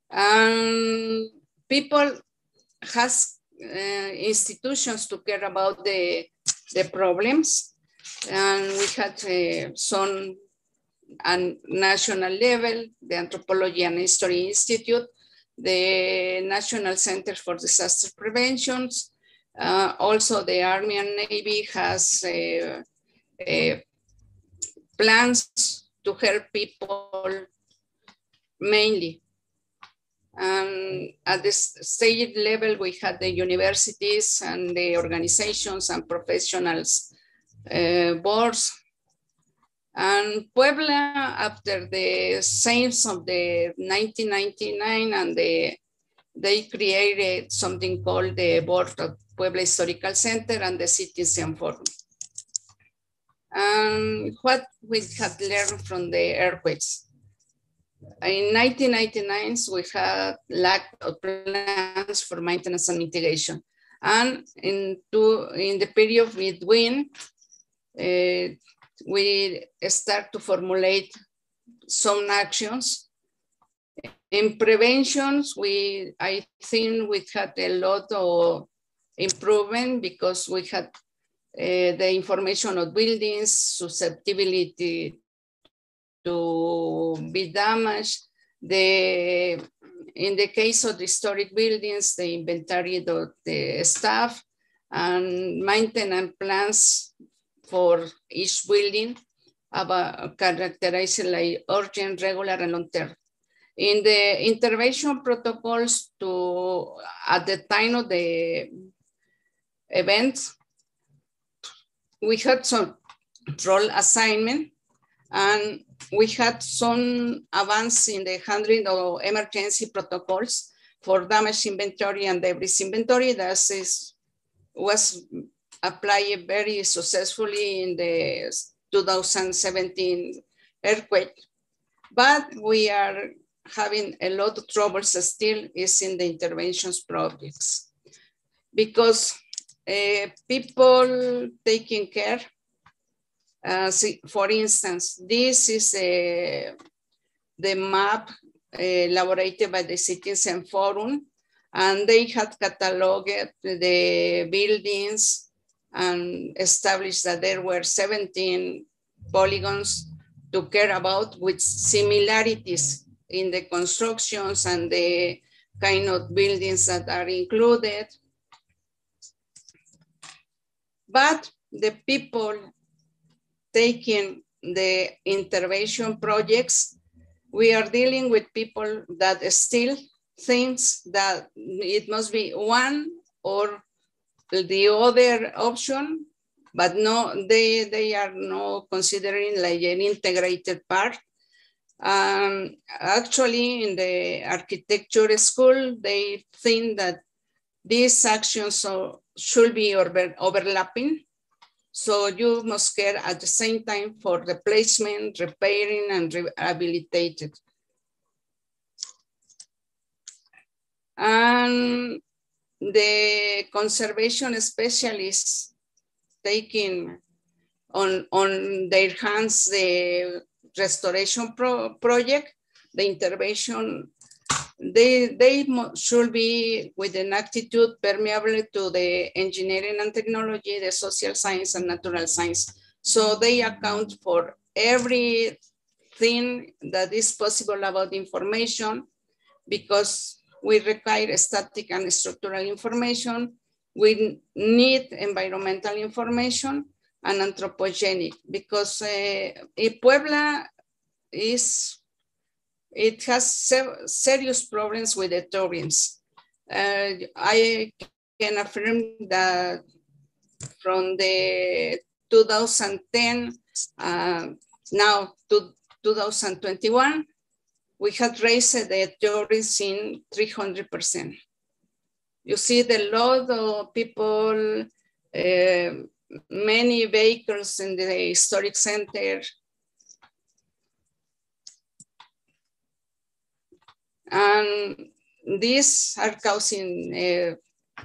And people has uh, institutions to care about the, the problems. And we had uh, some at national level, the Anthropology and History Institute, the National Center for Disaster Prevention, uh, also the Army and Navy has uh, uh, plans to help people mainly. And at the state level, we had the universities and the organizations and professionals uh, boards and Puebla, after the saints of the 1999 and the, they created something called the Board of Puebla Historical Center and the Citizen Forum. And what we had learned from the earthquakes. In 1999, we had lack of plans for maintenance and mitigation. And in, two, in the period between, uh, we start to formulate some actions. In preventions, we I think we had a lot of improvement because we had uh, the information of buildings, susceptibility to be damaged. The in the case of the historic buildings, the inventory of the staff and maintenance plans for each building about characterized like urgent, regular, and long term. In the intervention protocols to at the time of the event, we had some role assignment and we had some advance in the handling of emergency protocols for damage inventory and debris inventory that is, was applied very successfully in the 2017 earthquake. But we are having a lot of troubles still is in the interventions projects because uh, people taking care, uh, see, for instance, this is a, the map uh, elaborated by the Citizen Forum and they had cataloged the buildings and established that there were 17 polygons to care about with similarities in the constructions and the kind of buildings that are included. But the people taking the intervention projects, we are dealing with people that still thinks that it must be one or the other option, but no, they, they are not considering like an integrated part. Um, actually, in the architecture school, they think that these actions should be over, overlapping. So you must care at the same time for replacement, repairing, and rehabilitated. And the conservation specialists taking on, on their hands the restoration pro project, the intervention, they, they should be with an attitude permeable to the engineering and technology, the social science and natural science. So they account for everything that is possible about information because we require static and structural information. We need environmental information and anthropogenic because uh, Puebla is, it has serious problems with the tourism. Uh, I can affirm that from the 2010 uh, now to 2021, we had raised the tourism 300%. You see the lot of people, uh, many vehicles in the historic center. And these are causing uh,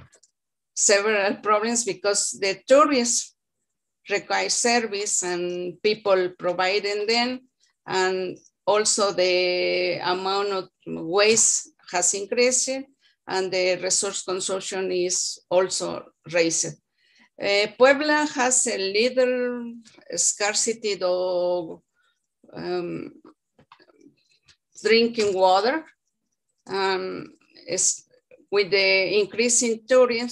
several problems because the tourists require service and people providing them and also the amount of waste has increased and the resource consumption is also raised. Uh, Puebla has a little scarcity of um, drinking water. Um, with the increase in tourism,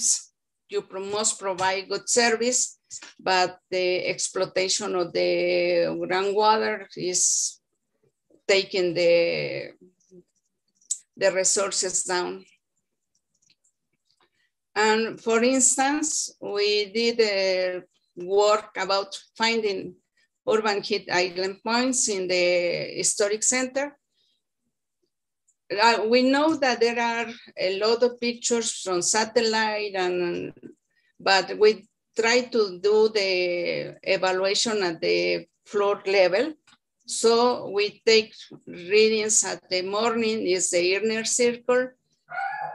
you must provide good service, but the exploitation of the groundwater is taking the, the resources down. And for instance, we did a work about finding urban heat island points in the historic center. Uh, we know that there are a lot of pictures from satellite, and but we try to do the evaluation at the floor level. So we take readings at the morning is the inner circle,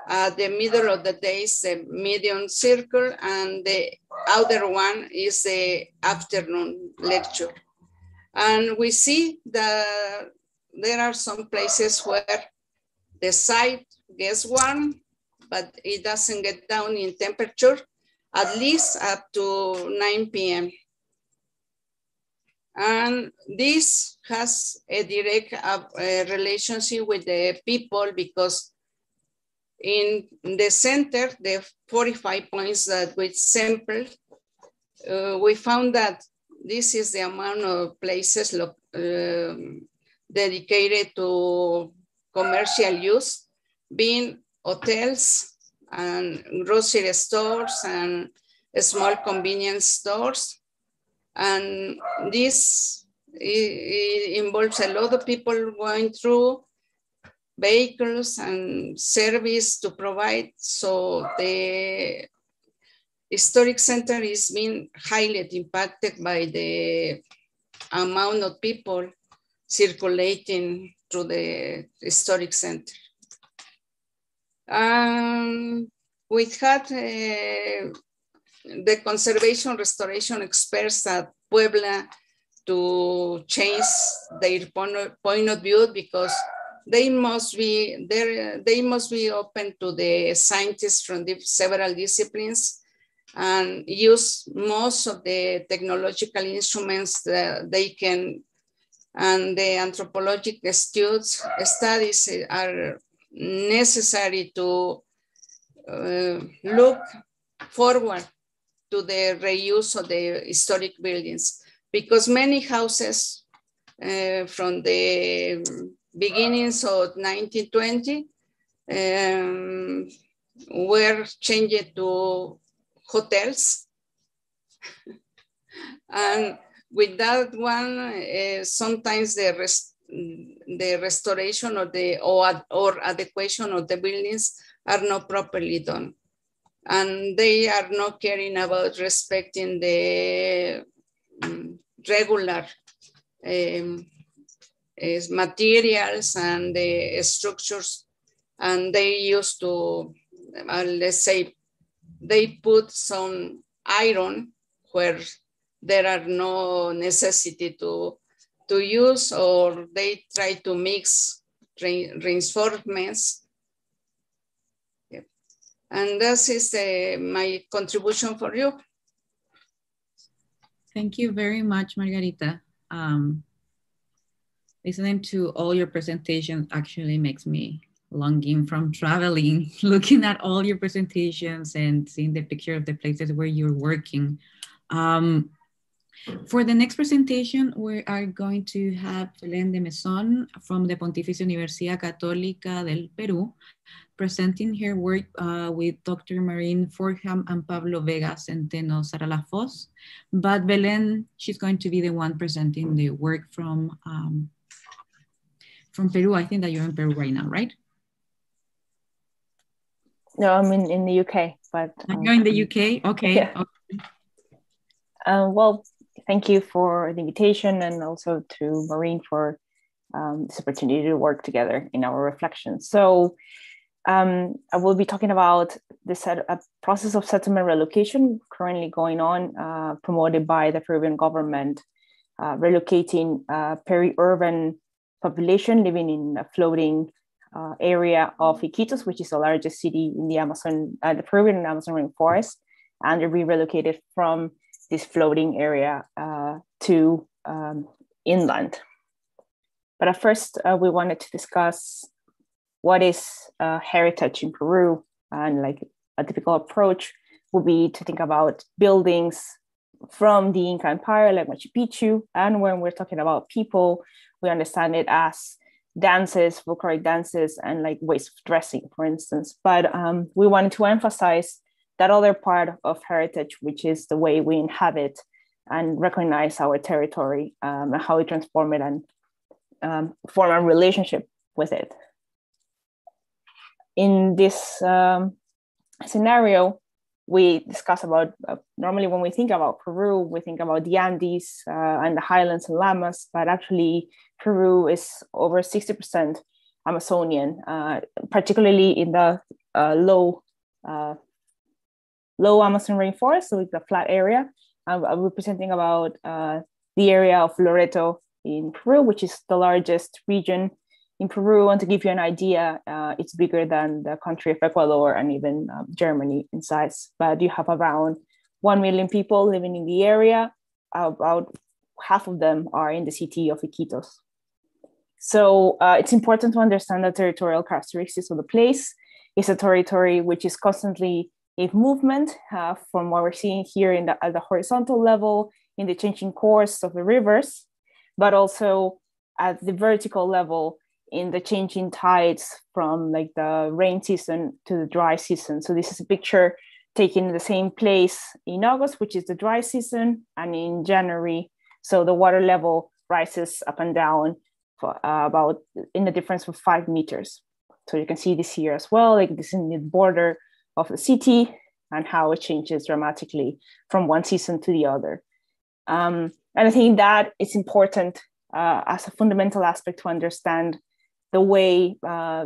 uh, the middle of the day is the medium circle, and the other one is the afternoon lecture. And we see that there are some places where the site gets warm, but it doesn't get down in temperature, at least up to 9 p.m. And this has a direct uh, relationship with the people because in the center, the 45 points that we sampled, uh, we found that this is the amount of places uh, dedicated to commercial use, being hotels and grocery stores and small convenience stores. And this involves a lot of people going through vehicles and service to provide. So the historic center is being highly impacted by the amount of people circulating through the historic center. Um, we had uh, the conservation restoration experts at Puebla to change their point of view because they must be they must be open to the scientists from the several disciplines and use most of the technological instruments that they can and the anthropologic studies, studies are necessary to uh, look forward to the reuse of the historic buildings because many houses uh, from the beginnings of 1920 um, were changed to hotels. and with that one, uh, sometimes the, rest, the restoration of the or, or adequation of the buildings are not properly done. And they are not caring about respecting the um, regular um, materials and the structures. And they used to, uh, let's say, they put some iron where there are no necessity to, to use or they try to mix reinforcements. And this is the, my contribution for you. Thank you very much, Margarita. Um, listening to all your presentations actually makes me longing from traveling, looking at all your presentations and seeing the picture of the places where you're working. Um, for the next presentation, we are going to have Belén Desmaison from the Pontificia Universidad Católica del Perú, presenting her work uh, with Dr. Maureen Fordham and Pablo Vega Centeno Sara-Lafosse. But Belén, she's going to be the one presenting the work from, um, from Peru. I think that you're in Peru right now, right? No, I'm in, in the UK, but um, you're in the UK. Okay. Yeah. okay. Uh, well, thank you for the invitation and also to Maureen for um, this opportunity to work together in our reflections. So um, I will be talking about the set, process of settlement relocation currently going on, uh, promoted by the Peruvian government, uh, relocating uh, peri-urban population living in a floating uh, area of Iquitos, which is the largest city in the Amazon, uh, the Peruvian Amazon rainforest, and they're being relocated from this floating area uh, to um, inland. But at first, uh, we wanted to discuss what is uh, heritage in Peru, and like a typical approach would be to think about buildings from the Inca Empire, like Machu Picchu. And when we're talking about people, we understand it as dances, folkloric dances, and like ways of dressing, for instance. But um, we wanted to emphasize that other part of heritage, which is the way we inhabit and recognize our territory um, and how we transform it and um, form a relationship with it. In this um, scenario, we discuss about uh, normally when we think about Peru, we think about the Andes uh, and the highlands and llamas, but actually Peru is over 60% Amazonian, uh, particularly in the uh, low uh, low Amazon rainforest, so it's a flat area. I'm, representing about uh, the area of Loreto in Peru, which is the largest region in Peru, and to give you an idea, uh, it's bigger than the country of Ecuador and even um, Germany in size. But you have around 1 million people living in the area. About half of them are in the city of Iquitos. So uh, it's important to understand the territorial characteristics of the place. It's a territory which is constantly in movement uh, from what we're seeing here in the, at the horizontal level, in the changing course of the rivers, but also at the vertical level in the changing tides from like the rain season to the dry season. So this is a picture taken in the same place in August, which is the dry season, and in January. So the water level rises up and down for uh, about in the difference of five meters. So you can see this here as well, like this in the border of the city and how it changes dramatically from one season to the other. Um, and I think that it's important uh, as a fundamental aspect to understand the way uh,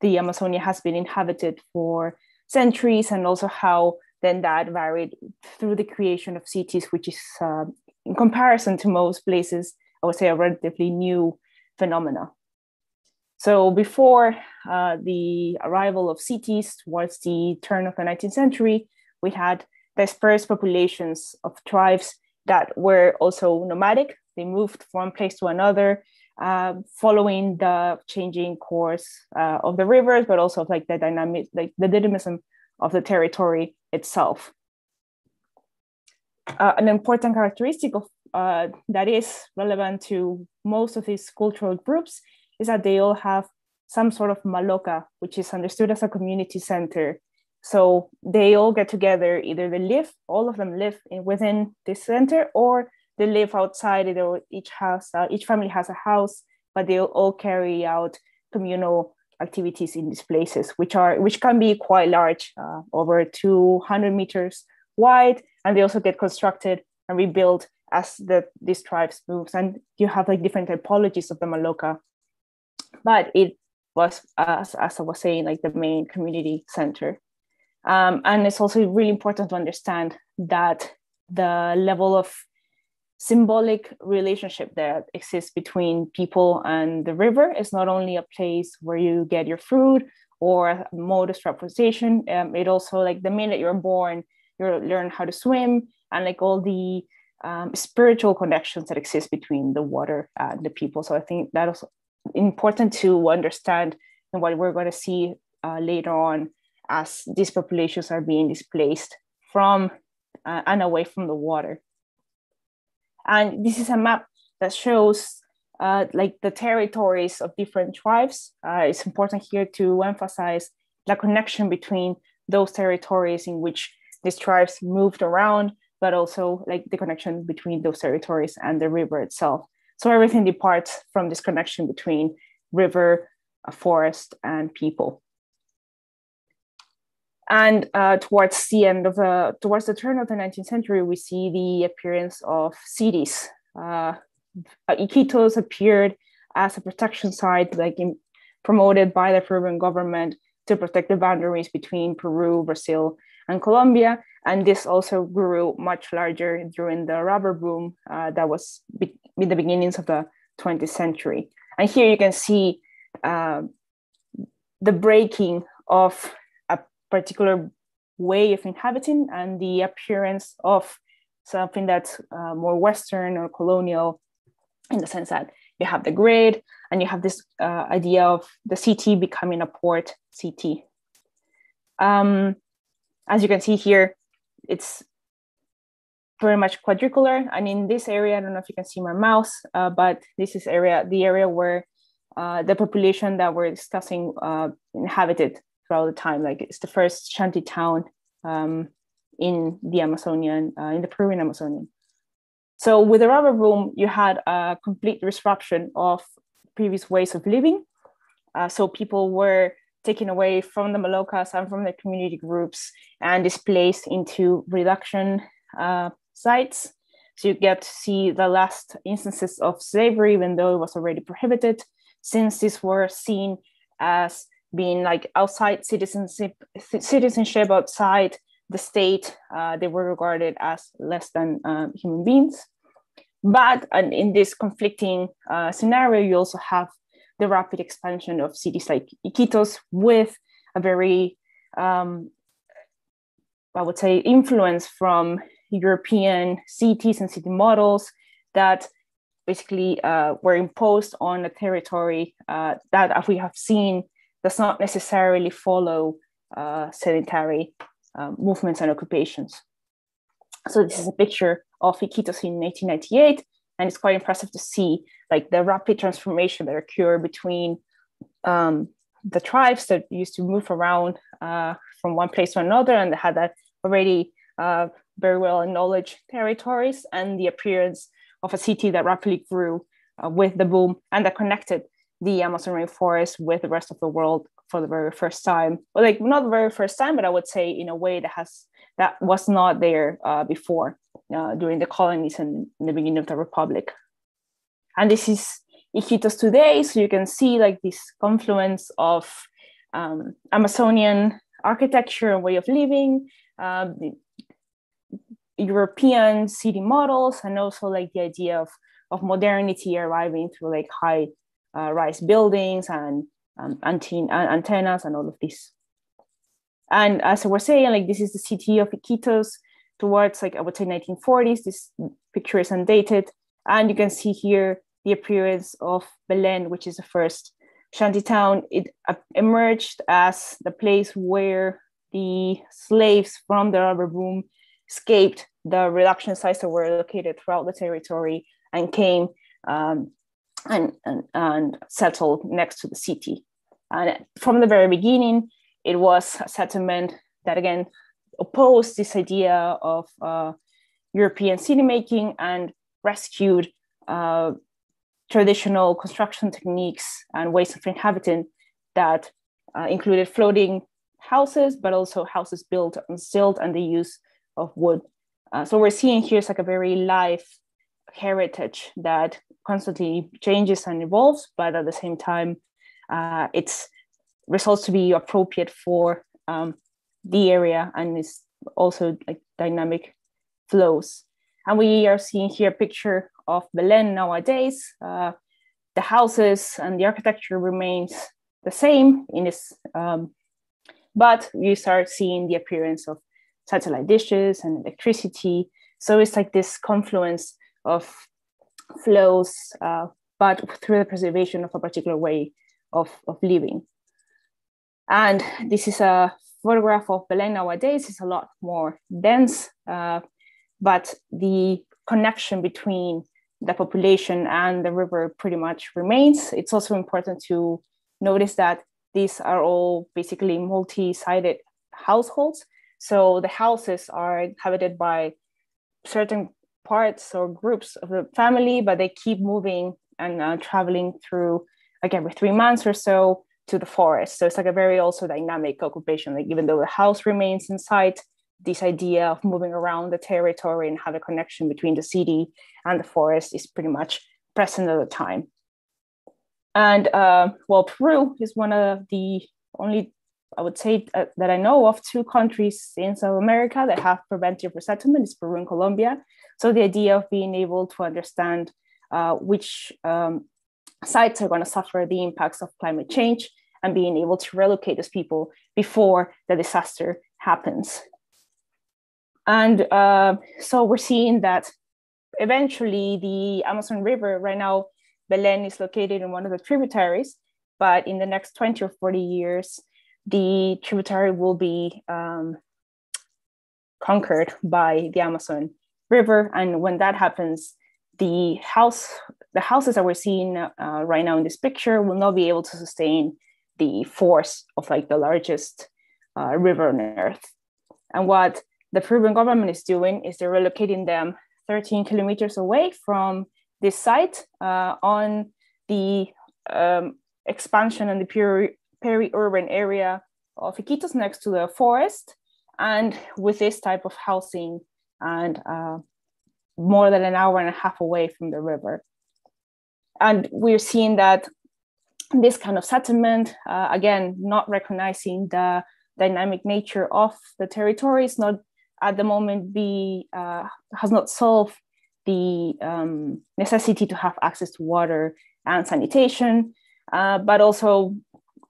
the Amazonia has been inhabited for centuries, and also how then that varied through the creation of cities, which is, uh, in comparison to most places, I would say a relatively new phenomena. So before uh, the arrival of cities towards the turn of the 19th century, we had dispersed populations of tribes that were also nomadic. They moved from place to another uh, following the changing course uh, of the rivers, but also like the dynamic, like the dynamism of the territory itself. Uh, an important characteristic of uh, that is relevant to most of these cultural groups is that they all have some sort of maloca, which is understood as a community center. So they all get together, either they live, all of them live in, within this center, or they live outside it each house uh, each family has a house but they all carry out communal activities in these places which are which can be quite large uh, over 200 meters wide and they also get constructed and rebuilt as the these tribes moves and you have like different typologies of the maloca but it was as, as i was saying like the main community center. Um, and it's also really important to understand that the level of symbolic relationship that exists between people and the river is not only a place where you get your food or a modus transportation um, it also like the minute you're born you learn how to swim and like all the um, spiritual connections that exist between the water and the people. So i think that is important to understand and what we're going to see uh, later on as these populations are being displaced from uh, and away from the water and this is a map that shows uh, like the territories of different tribes. Uh, it's important here to emphasize the connection between those territories in which these tribes moved around, but also like the connection between those territories and the river itself. So everything departs from this connection between river, forest, and people. And uh, towards the end of the, towards the turn of the 19th century, we see the appearance of cities. Uh, Iquitos appeared as a protection site, like in, promoted by the Peruvian government to protect the boundaries between Peru, Brazil, and Colombia. And this also grew much larger during the rubber boom uh, that was the beginnings of the 20th century. And here you can see uh, the breaking of a particular way of inhabiting and the appearance of something that's uh, more Western or colonial in the sense that you have the grid and you have this uh, idea of the city becoming a port city. Um, as you can see here, it's very much quadricular. And in this area, I don't know if you can see my mouse, uh, but this is area the area where uh, the population that we're discussing uh, inhabited throughout the time. Like it's the first shanty town um, in the Amazonian, uh, in the Peruvian Amazonian. So with the rubber boom, you had a complete disruption of previous ways of living. Uh, so people were taken away from the malocas and from the community groups and displaced into reduction uh, sites. So you get to see the last instances of slavery, even though it was already prohibited, since these were seen as being like outside citizenship, citizenship outside the state. Uh, they were regarded as less than uh, human beings. But in this conflicting uh, scenario, you also have the rapid expansion of cities like Iquitos with a very, um, I would say, influence from European cities and city models that basically uh, were imposed on a territory uh, that, as we have seen, does not necessarily follow uh, sedentary uh, movements and occupations. So this is a picture of Iquitos in 1898, and it's quite impressive to see like the rapid transformation that occurred between um, the tribes that used to move around uh, from one place to another and they had that already uh, very well acknowledged territories and the appearance of a city that rapidly grew uh, with the boom and that connected the Amazon rainforest with the rest of the world for the very first time. Well, like not the very first time, but I would say in a way that has that was not there uh, before uh, during the colonies and the beginning of the republic. And this is Iquitos today, so you can see like this confluence of um, Amazonian architecture and way of living, um, European city models, and also like the idea of of modernity arriving through like high uh, rise buildings and um, anten- antennas and all of this. And as I was saying, like this is the city of Iquitos towards like I would say 1940s. This picture is undated, and you can see here the appearance of Belen, which is the first shanty town. It uh, emerged as the place where the slaves from the rubber boom escaped the reduction sites that were located throughout the territory and came um, and, and, and settled next to the city. And from the very beginning, it was a settlement that again opposed this idea of uh, European city making and rescued uh, traditional construction techniques and ways of inhabiting that uh, included floating houses, but also houses built on silt and the use of wood. Uh, so we're seeing here is like a very live heritage that constantly changes and evolves, but at the same time, uh, it's results to be appropriate for um, the area and is also like dynamic flows. And we are seeing here a picture of Belen nowadays. Uh, the houses and the architecture remains the same in this, um, but you start seeing the appearance of satellite dishes and electricity. So it's like this confluence of flows, uh, but through the preservation of a particular way of, of living. And this is a photograph of Belen nowadays. It's a lot more dense, uh, but the connection between the population and the river pretty much remains. It's also important to notice that these are all basically multi-sited households. So the houses are inhabited by certain parts or groups of the family, but they keep moving and uh, traveling through like every three months or so to the forest. So it's like a very also dynamic occupation. Like even though the house remains in sight, this idea of moving around the territory and have a connection between the city and the forest is pretty much present at the time. And uh, well, Peru is one of the only, I would say, uh, that I know of two countries in South America that have preventive resettlement. is Peru and Colombia. So the idea of being able to understand uh, which um, sites are going to suffer the impacts of climate change and being able to relocate those people before the disaster happens. And uh, so we're seeing that eventually the Amazon River, right now, Belen is located in one of the tributaries, but in the next 20 or 40 years, the tributary will be um, conquered by the Amazon River. And when that happens, the house, the houses that we're seeing uh, right now in this picture will not be able to sustain the force of like the largest uh, river on earth. And what the Peruvian government is doing is they're relocating them 13 kilometers away from this site uh, on the um, expansion in the peri- peri-urban area of Iquitos next to the forest and with this type of housing and uh, more than an hour and a half away from the river. And we're seeing that this kind of settlement, uh, again, not recognizing the dynamic nature of the territories, not at the moment be uh, has not solved the um, necessity to have access to water and sanitation, uh, but also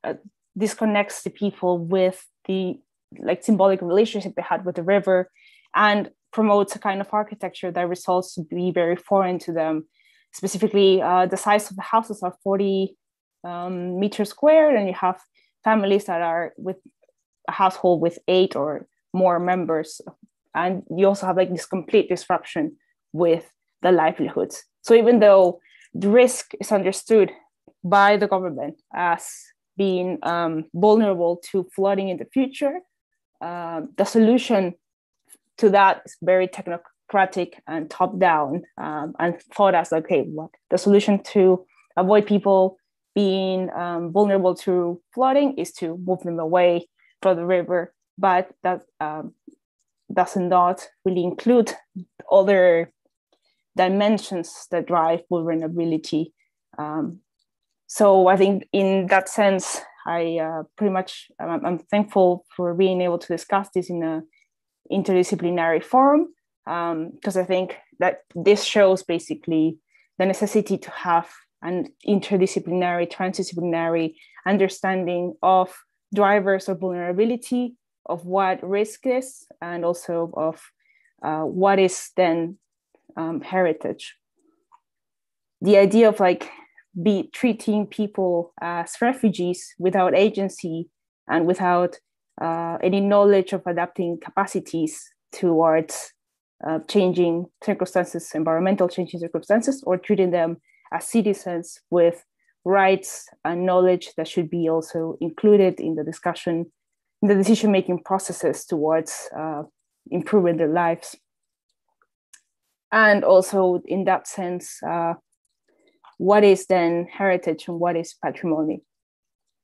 uh, disconnects the people with the like symbolic relationship they had with the river and promotes a kind of architecture that results to be very foreign to them. Specifically, uh, the size of the houses are 40 um, meters squared, and you have families that are with a household with eight or more members. And you also have like this complete disruption with the livelihoods. So even though the risk is understood by the government as being um, vulnerable to flooding in the future, uh, the solution to that is very technocratic and top down um, and thought as okay what? The solution to avoid people being um, vulnerable to flooding is to move them away from the river but that um, does not really include other dimensions that drive vulnerability um, so i think in that sense i uh, pretty much I'm, I'm thankful for being able to discuss this in a interdisciplinary forum because um, I think that this shows basically the necessity to have an interdisciplinary, transdisciplinary understanding of drivers of vulnerability, of what risk is, and also of uh, what is then um, heritage. The idea of like be treating people as refugees without agency and without uh, any knowledge of adapting capacities towards uh, changing circumstances, environmental changing circumstances, or treating them as citizens with rights and knowledge that should be also included in the discussion, in the decision making processes towards uh, improving their lives. And also, in that sense, uh, what is then heritage and what is patrimony?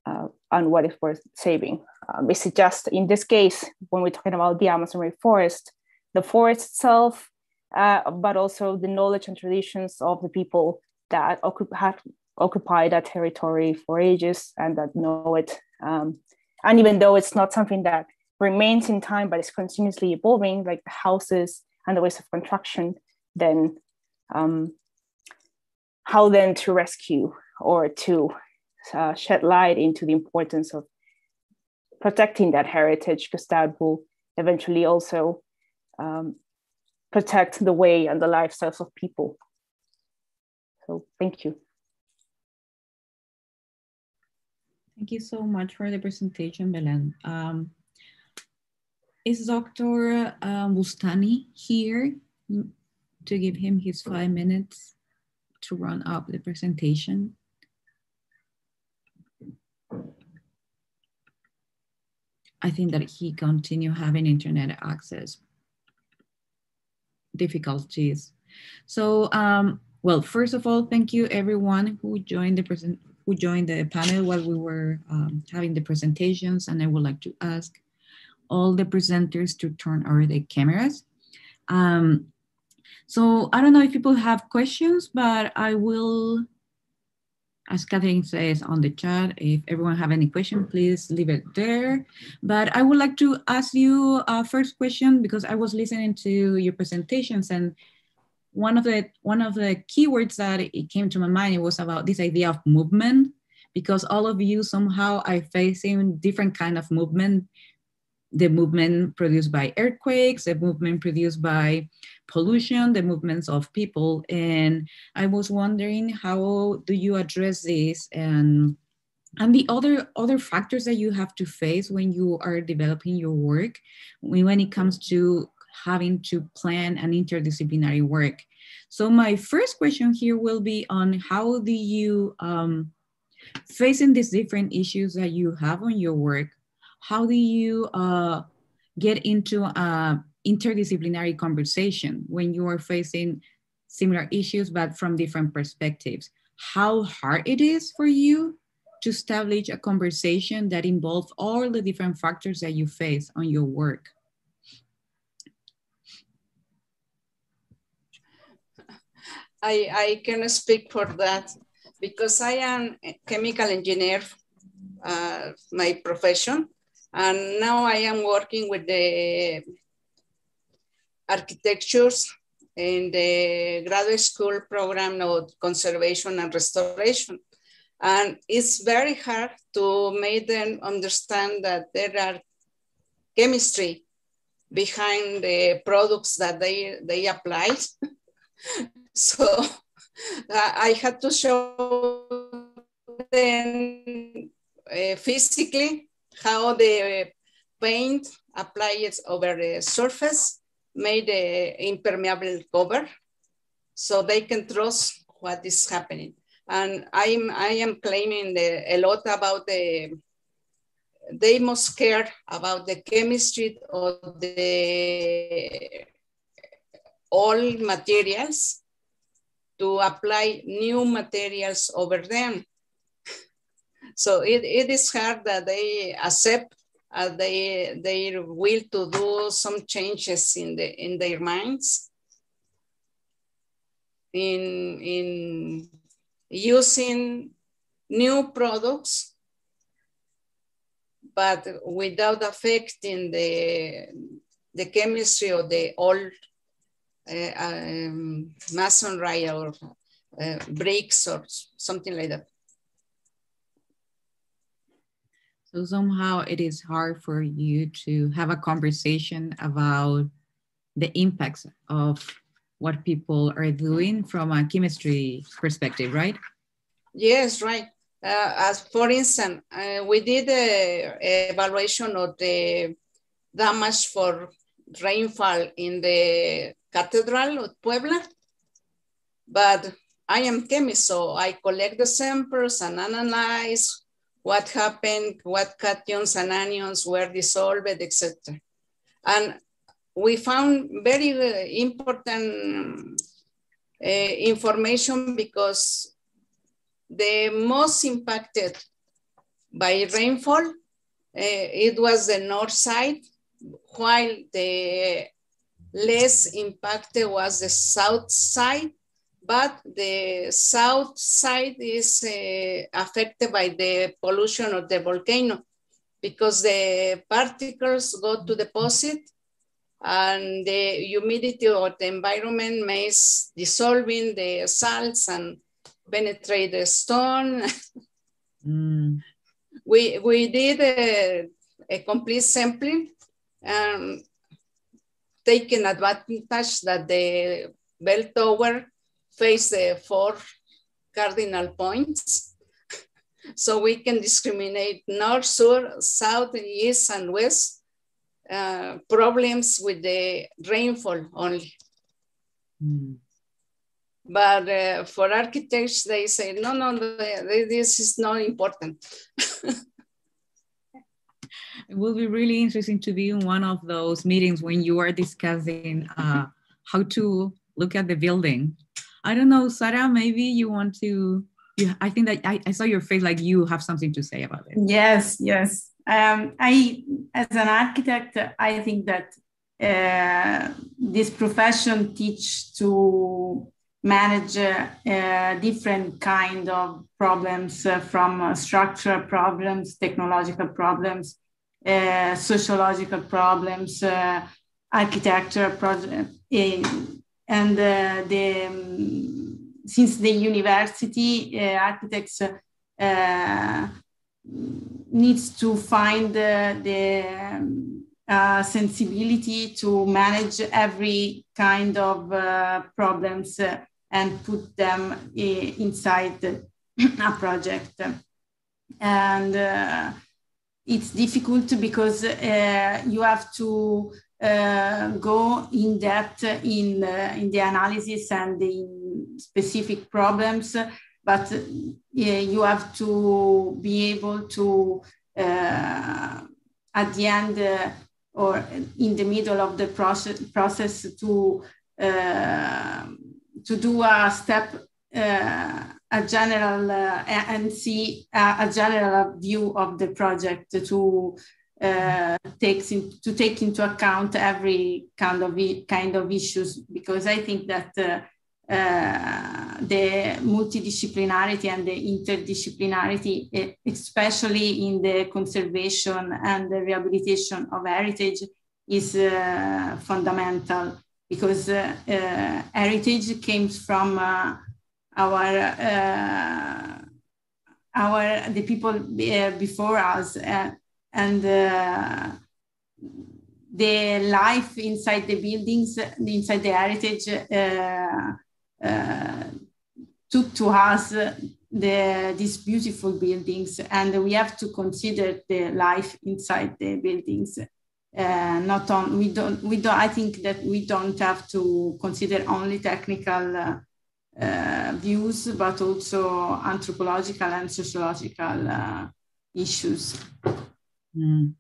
Uh, and what is worth saving. Um, is it just in this case, when we're talking about the Amazon rainforest, the forest itself, uh, but also the knowledge and traditions of the people that occup- have occupied that territory for ages and that know it. Um, and even though it's not something that remains in time, but is continuously evolving, like the houses and the ways of construction, then um, how then to rescue or to uh, shed light into the importance of protecting that heritage because that will eventually also um, protect the way and the lifestyles of people. So thank you. Thank you so much for the presentation, Belen. Um, is Dr. Uh, Bustani here to give him his five minutes to run up the presentation? I think that he continue having internet access difficulties. So, um, well, first of all, thank you everyone who joined the present who joined the panel while we were um, having the presentations. And I would like to ask all the presenters to turn over the cameras. Um, so I don't know if people have questions, but I will as Catherine says on the chat, if everyone have any question, please leave it there. But I would like to ask you a first question because I was listening to your presentations and one of the one of the keywords that it came to my mind was about this idea of movement because all of you somehow are facing different kind of movement the movement produced by earthquakes, the movement produced by pollution, the movements of people. And I was wondering how do you address this and and the other other factors that you have to face when you are developing your work when it comes to having to plan an interdisciplinary work. So my first question here will be on how do you um, facing these different issues that you have on your work, how do you uh, get into a interdisciplinary conversation when you are facing similar issues but from different perspectives? How hard it is for you to establish a conversation that involves all the different factors that you face on your work? I, I can speak for that because I am a chemical engineer, uh, my profession, and now I am working with the architectures in the graduate school program of conservation and restoration. And it's very hard to make them understand that there are chemistry behind the products that they, they apply. so I had to show them uh, physically how the paint applies over the surface made an impermeable cover so they can trust what is happening. And I'm, I am claiming the, a lot about the, they must care about the chemistry of the all materials to apply new materials over them. So it, it is hard that they accept uh, they, their will to do some changes in, the, in their minds in, in using new products, but without affecting the, the chemistry of the old uh, um, masonry or uh, bricks or something like that. So somehow it is hard for you to have a conversation about the impacts of what people are doing from a chemistry perspective, right? Yes, right. Uh, as for instance, uh, we did a, evaluation of the damage for rainfall in the Cathedral of Puebla, but I am chemist, so I collect the samples and analyze what happened, what cations and anions were dissolved, etc. And we found very uh, important uh, information because the most impacted by rainfall, uh, it was the north side, while the less impacted was the south side but the south side is uh, affected by the pollution of the volcano because the particles go to deposit and the humidity of the environment makes dissolving the salts and penetrate the stone. mm. We, we did a, a complete sampling and taking advantage that the bell tower face the four cardinal points. so we can discriminate north, south, south, east, and west uh, problems with the rainfall only. Mm. But uh, for architects, they say, no, no, this is not important. it will be really interesting to be in one of those meetings when you are discussing uh, how to look at the building I don't know, Sarah, maybe you want to, you, I think that I, I saw your face like you have something to say about it. Yes, yes. Um, I, as an architect, I think that uh, this profession teach to manage uh, different kind of problems uh, from uh, structural problems, technological problems, uh, sociological problems, uh, architecture problems, and uh, the um, since the university uh, architects uh, needs to find the, um, uh, sensibility to manage every kind of uh, problems uh, and put them inside a project. And it's difficult because you have to go in depth in, in the analysis and in specific problems but uh, you have to be able to at the end or in the middle of the process process to uh, to do a step uh, a general uh, and see a, a, general view of the project to takes in, to take into account every kind of kind of issues because I think that uh, the multidisciplinarity and the interdisciplinarity, especially in the conservation and the rehabilitation of heritage, is uh, fundamental. Because uh, uh heritage comes from uh, our our the people before us and the life inside the buildings, inside the heritage, uh, uh, took to us the, these beautiful buildings. And we have to consider the life inside the buildings. Uh, not on we don't we don't i think that we don't have to consider only technical uh, uh, views but also anthropological and sociological uh, issues mm.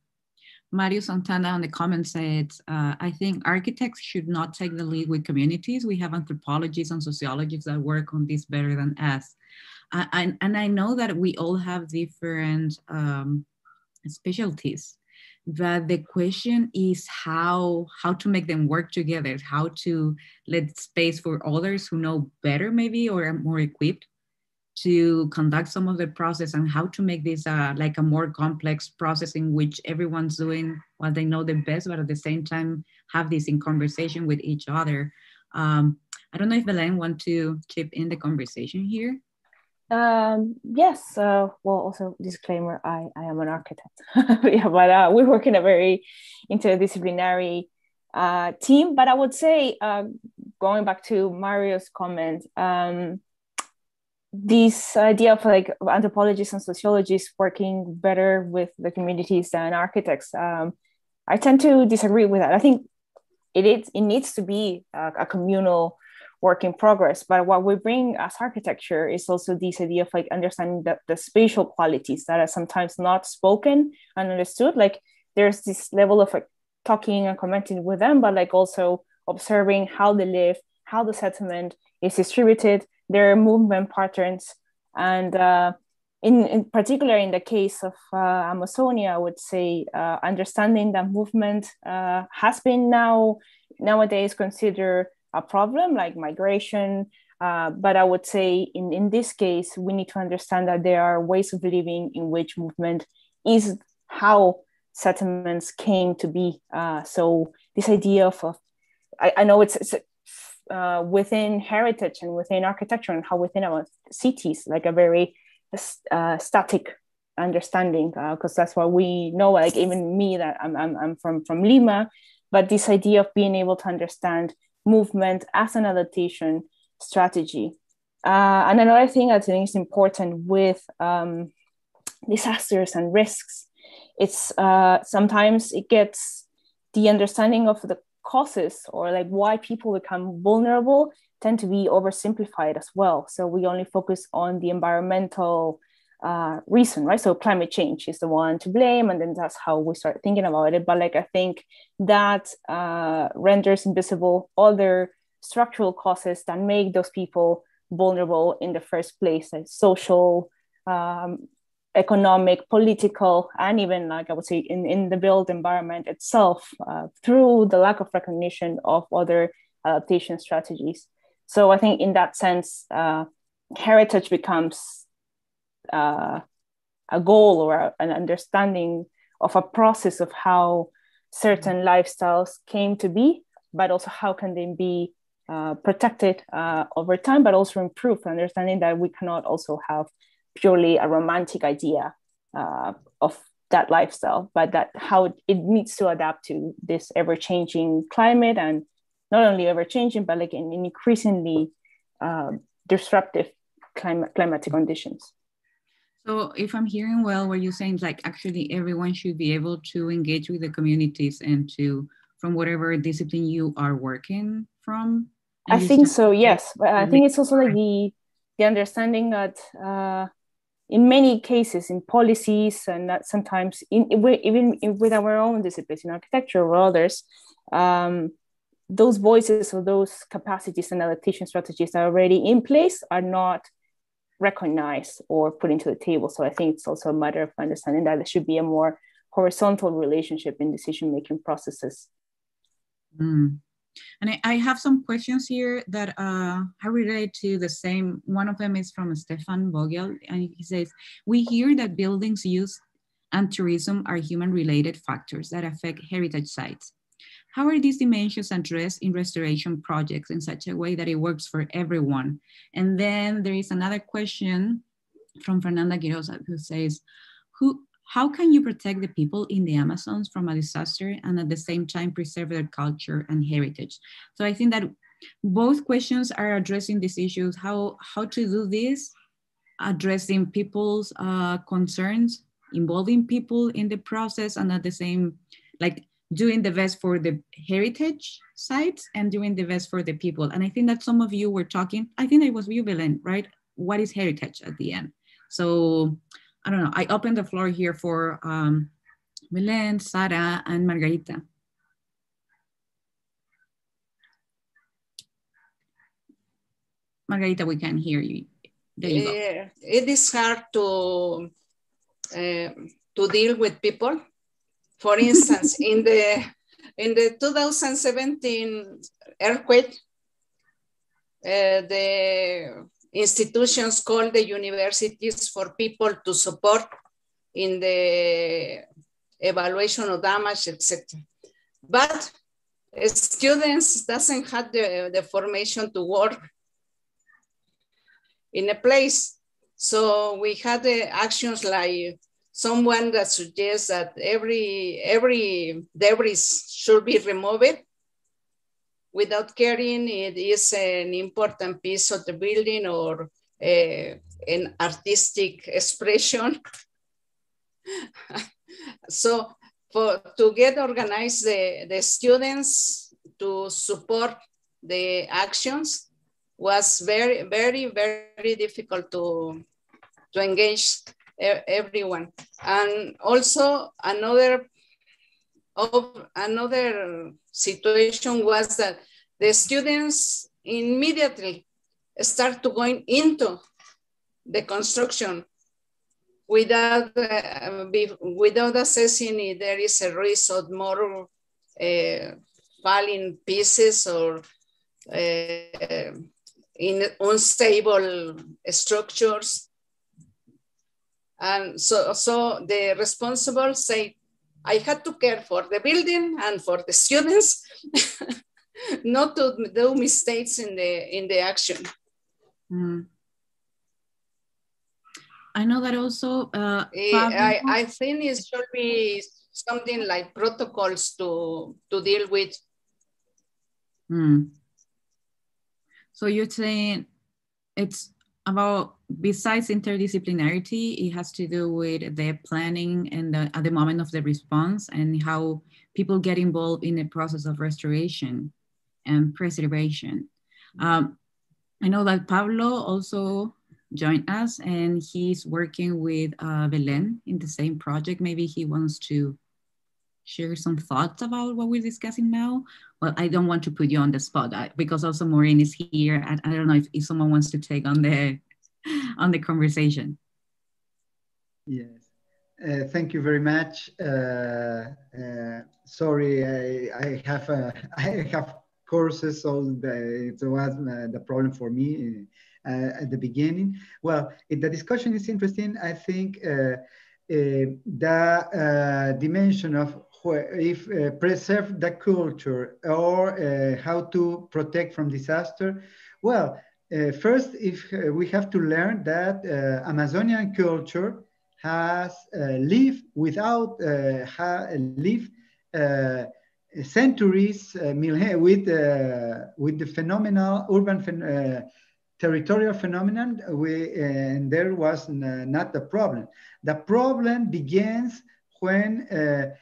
Mario Santana on the comment said, uh, I think architects should not take the lead with communities. We have anthropologists and sociologists that work on this better than us. I, and I know that we all have different um, specialties, but the question is how how to make them work together, how to let space for others who know better maybe or are more equipped to conduct some of the process and how to make this uh, like a more complex process in which everyone's doing what they know the best, but at the same time have this in conversation with each other. Um, I don't know if Belen want to chip in the conversation here. Um, yes. Uh, well, also disclaimer: I, I am an architect. yeah, but uh, we work in a very interdisciplinary uh, team. But I would say, uh, going back to Mario's comment, um, this idea of like anthropologists and sociologists working better with the communities than architects um, i tend to disagree with that. I think it, is, it needs to be a, a, communal work in progress but what we bring as architecture is also this idea of like understanding the, the spatial qualities that are sometimes not spoken and understood. Like there's this level of like talking and commenting with them but like also observing how they live how the settlement is distributed their movement patterns. And uh, in, in particular, in the case of uh, Amazonia, I would say uh, understanding that movement uh, has been now nowadays considered a problem like migration. Uh, but I would say in, in this case, we need to understand that there are ways of living in which movement is how settlements came to be. Uh, so this idea of, of I, I, know it's, it's uh, within heritage and within architecture and how within our cities, like a very uh, static understanding, because uh, that's what we know. Like even me, that I'm, I'm, I'm from from Lima, but this idea of being able to understand movement as an adaptation strategy. Uh, and another thing I think is important with um, disasters and risks, it's uh, sometimes it gets the understanding of the causes or like why people become vulnerable tend to be oversimplified as well. So we only focus on the environmental uh, reason, right? So climate change is the one to blame, and then that's how we start thinking about it. But like I think that uh, renders invisible other structural causes that make those people vulnerable in the first place, like social um, economic, political, and even like I would say in, in the built environment itself uh, through the lack of recognition of other adaptation strategies. So I think in that sense, uh, heritage becomes uh, a goal or an understanding of a process of how certain lifestyles came to be, but also how can they be uh, protected uh, over time, but also improved, understanding that we cannot also have purely a romantic idea uh, of that lifestyle, but that how it needs to adapt to this ever-changing climate and not only ever-changing, but like in, in increasingly uh, disruptive climate climatic conditions. So if I'm hearing well, what you're saying like actually everyone should be able to engage with the communities and to from whatever discipline you are working from. I think so. Yes, but I think it's also like the the understanding that uh, in many cases in policies and that sometimes in, even with our own disciplines in architecture or others um, those voices or those capacities and adaptation strategies that are already in place are not recognized or put into the table so i think it's also a matter of understanding that there should be a more horizontal relationship in decision making processes mm. And I, I, have some questions here that uh, are related to the same. One of them is from Stefan Vogel, and he says, we hear that buildings use and tourism are human-related factors that affect heritage sites. How are these dimensions addressed in restoration projects in such a way that it works for everyone? And then there is another question from Fernanda Quiroz who says, who, how can you protect the people in the Amazons from a disaster and at the same time preserve their culture and heritage? So I think that both questions are addressing these issues, how, how to do this, addressing people's uh, concerns, involving people in the process and at the same, like doing the best for the heritage sites and doing the best for the people. And I think that some of you were talking, I think it was you, Belen, right? What is heritage at the end? So I don't know, I open the floor here for um, Belen, Sara, and Margarita. Margarita, we can hear you. There you uh, It is hard to uh, to deal with people. For instance, in the in the 2017 earthquake, uh, the institutions called the universities for people to support in the evaluation of damage, etc. But students doesn't have the, the formation to work in a place. So we had the actions like someone that suggests that every every debris should be removed without caring it is an important piece of the building or uh, an artistic expression. so for to get organized the, the students to support the actions was very, very, very difficult to, to engage everyone. And also another of another situation was that the students immediately start to going into the construction without uh, be, without assessing if there is a risk of more uh, falling pieces or uh, in unstable structures. And so, so the responsible say, I had to care for the building and for the students, not to do mistakes in the in the action. Mm. I know that also. Uh, eh, I, I think it should be something like protocols to to deal with. Mm. So you're saying it's about besides interdisciplinarity, it has to do with the planning and the, at the moment of the response and how people get involved in the process of restoration and preservation. Um, I know that Pablo also joined us and he's working with uh, Belen in the same project. Maybe he wants to share some thoughts about what we're discussing now? Well, I don't want to put you on the spot I, because also Maureen is here. I, I don't know if, if someone wants to take on the on the conversation. Yes, uh, thank you very much. Uh, uh, sorry, I, I have uh, I have courses, so the, it was uh, the problem for me uh, at the beginning. Well, the discussion is interesting. I think the dimension of if uh, preserve the culture or uh, how to protect from disaster, well, uh, first, if uh, we have to learn that Amazonian culture has lived without ha lived centuries with with the phenomenal urban phen territorial phenomenon. We and there was not the problem. The problem begins when uh,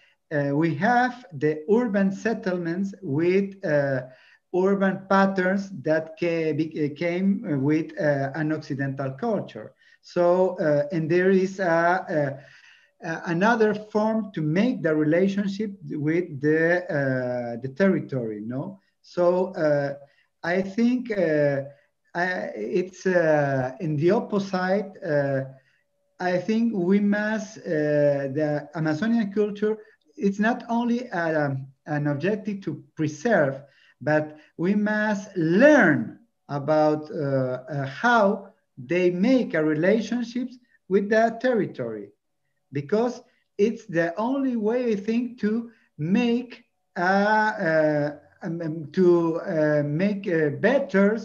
we have the urban settlements with uh, urban patterns that came with uh, an Occidental culture. So, uh, and there is a, a, another form to make the relationship with the, uh, the territory, no? So I think I, it's in the opposite, I think we must, the Amazonian culture, it's not only a, um, an objective to preserve, but we must learn about uh, uh, how they make a relationships with that territory because it's the only way I think to make uh, uh, um, um to uh, make uh, better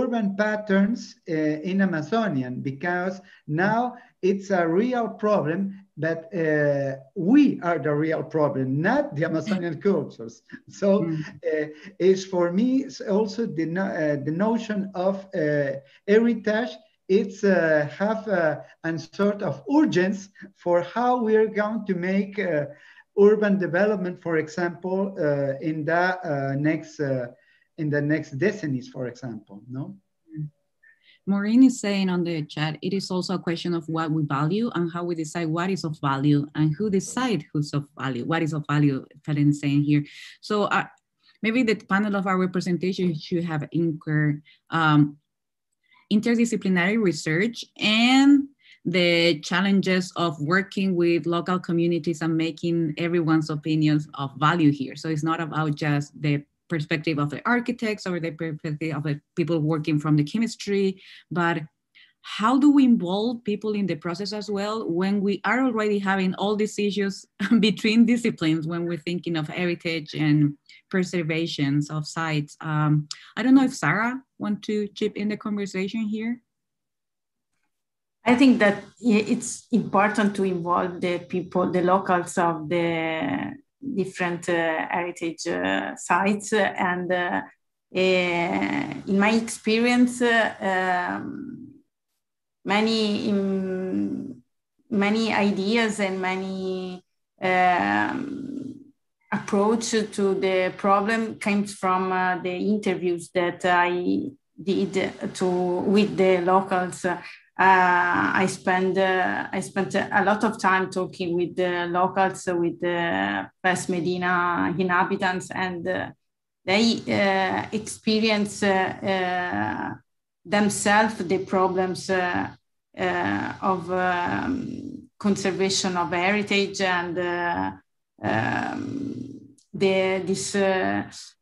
urban patterns in Amazonian because now it's a real problem but uh, we are the real problem, not the Amazonian cultures. So uh, it's for me it's also the, uh, the notion of uh, heritage. It's uh, have a, a, sort of urgence for how we are going to make uh, urban development, for example, in the next in the next decades, for example. No. Maureen is saying on the chat, it is also a question of what we value and how we decide what is of value and who decide who's of value, what is of value, Helen is saying here. So uh, maybe the panel of our representation should have incur, um, interdisciplinary research and the challenges of working with local communities and making everyone's opinions of value here. So it's not about just the perspective of the architects or the perspective of the people working from the chemistry, but how do we involve people in the process as well when we are already having all these issues between disciplines when we're thinking of heritage and preservations of sites? Um, i don't know if sarah want to chip in the conversation here. I think that it's important to involve the people the locals of the different uh, heritage uh, sites. And uh, in my experience, um, many many ideas and many um, approach to the problem came from uh, the interviews that I did to with the locals I spend uh, I spent a lot of time talking with the locals, with the West Medina inhabitants, and uh, they uh, experience uh, uh, themselves the problems of um, conservation of heritage and um, the this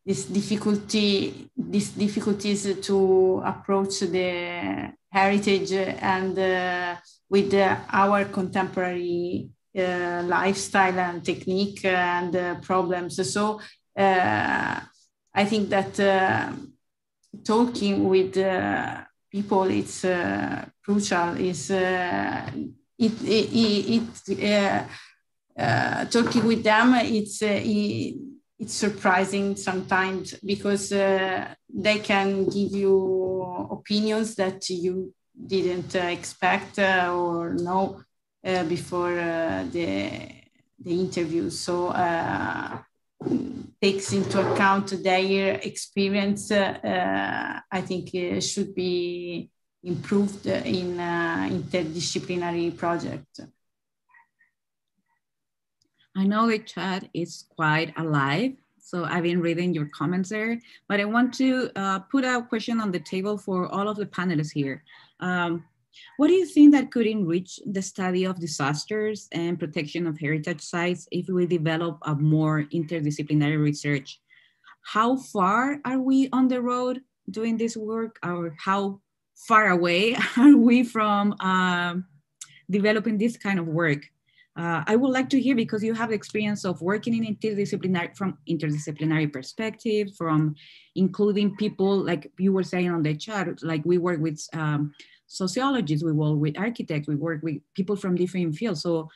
this difficulty these difficulties to approach the heritage and uh, with uh, our contemporary uh, lifestyle and technique and problems. So I think that talking with people it's crucial. Is it, it, it uh, talking with them, it's uh, it's surprising sometimes because uh, they can give you opinions that you didn't uh, expect uh, or know uh, before the the interview. So takes into account their experience. I think should be improved in interdisciplinary project. I know the chat is quite alive, so I've been reading your comments there, but I want to uh, put a question on the table for all of the panelists here. Um, what do you think that could enrich the study of disasters and protection of heritage sites if we develop a more interdisciplinary research? How far are we on the road doing this work or how far away are we from um, developing this kind of work? Uh, I would like to hear because you have experience of working in interdisciplinary from interdisciplinary perspective, from including people like you were saying on the chat, like we work with um, sociologists, we work with architects, we work with people from different fields. So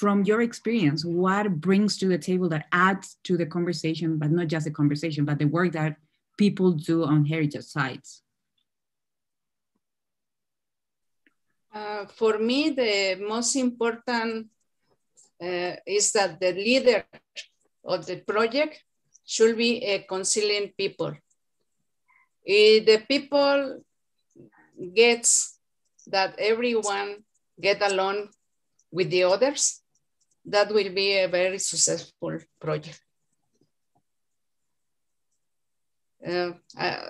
from your experience, what brings to the table that adds to the conversation, but not just the conversation, but the work that people do on heritage sites? Uh, for me, the most important is that the leader of the project should be a conciliant people. If the people gets that everyone get along with the others, that will be a very successful project. Uh, uh,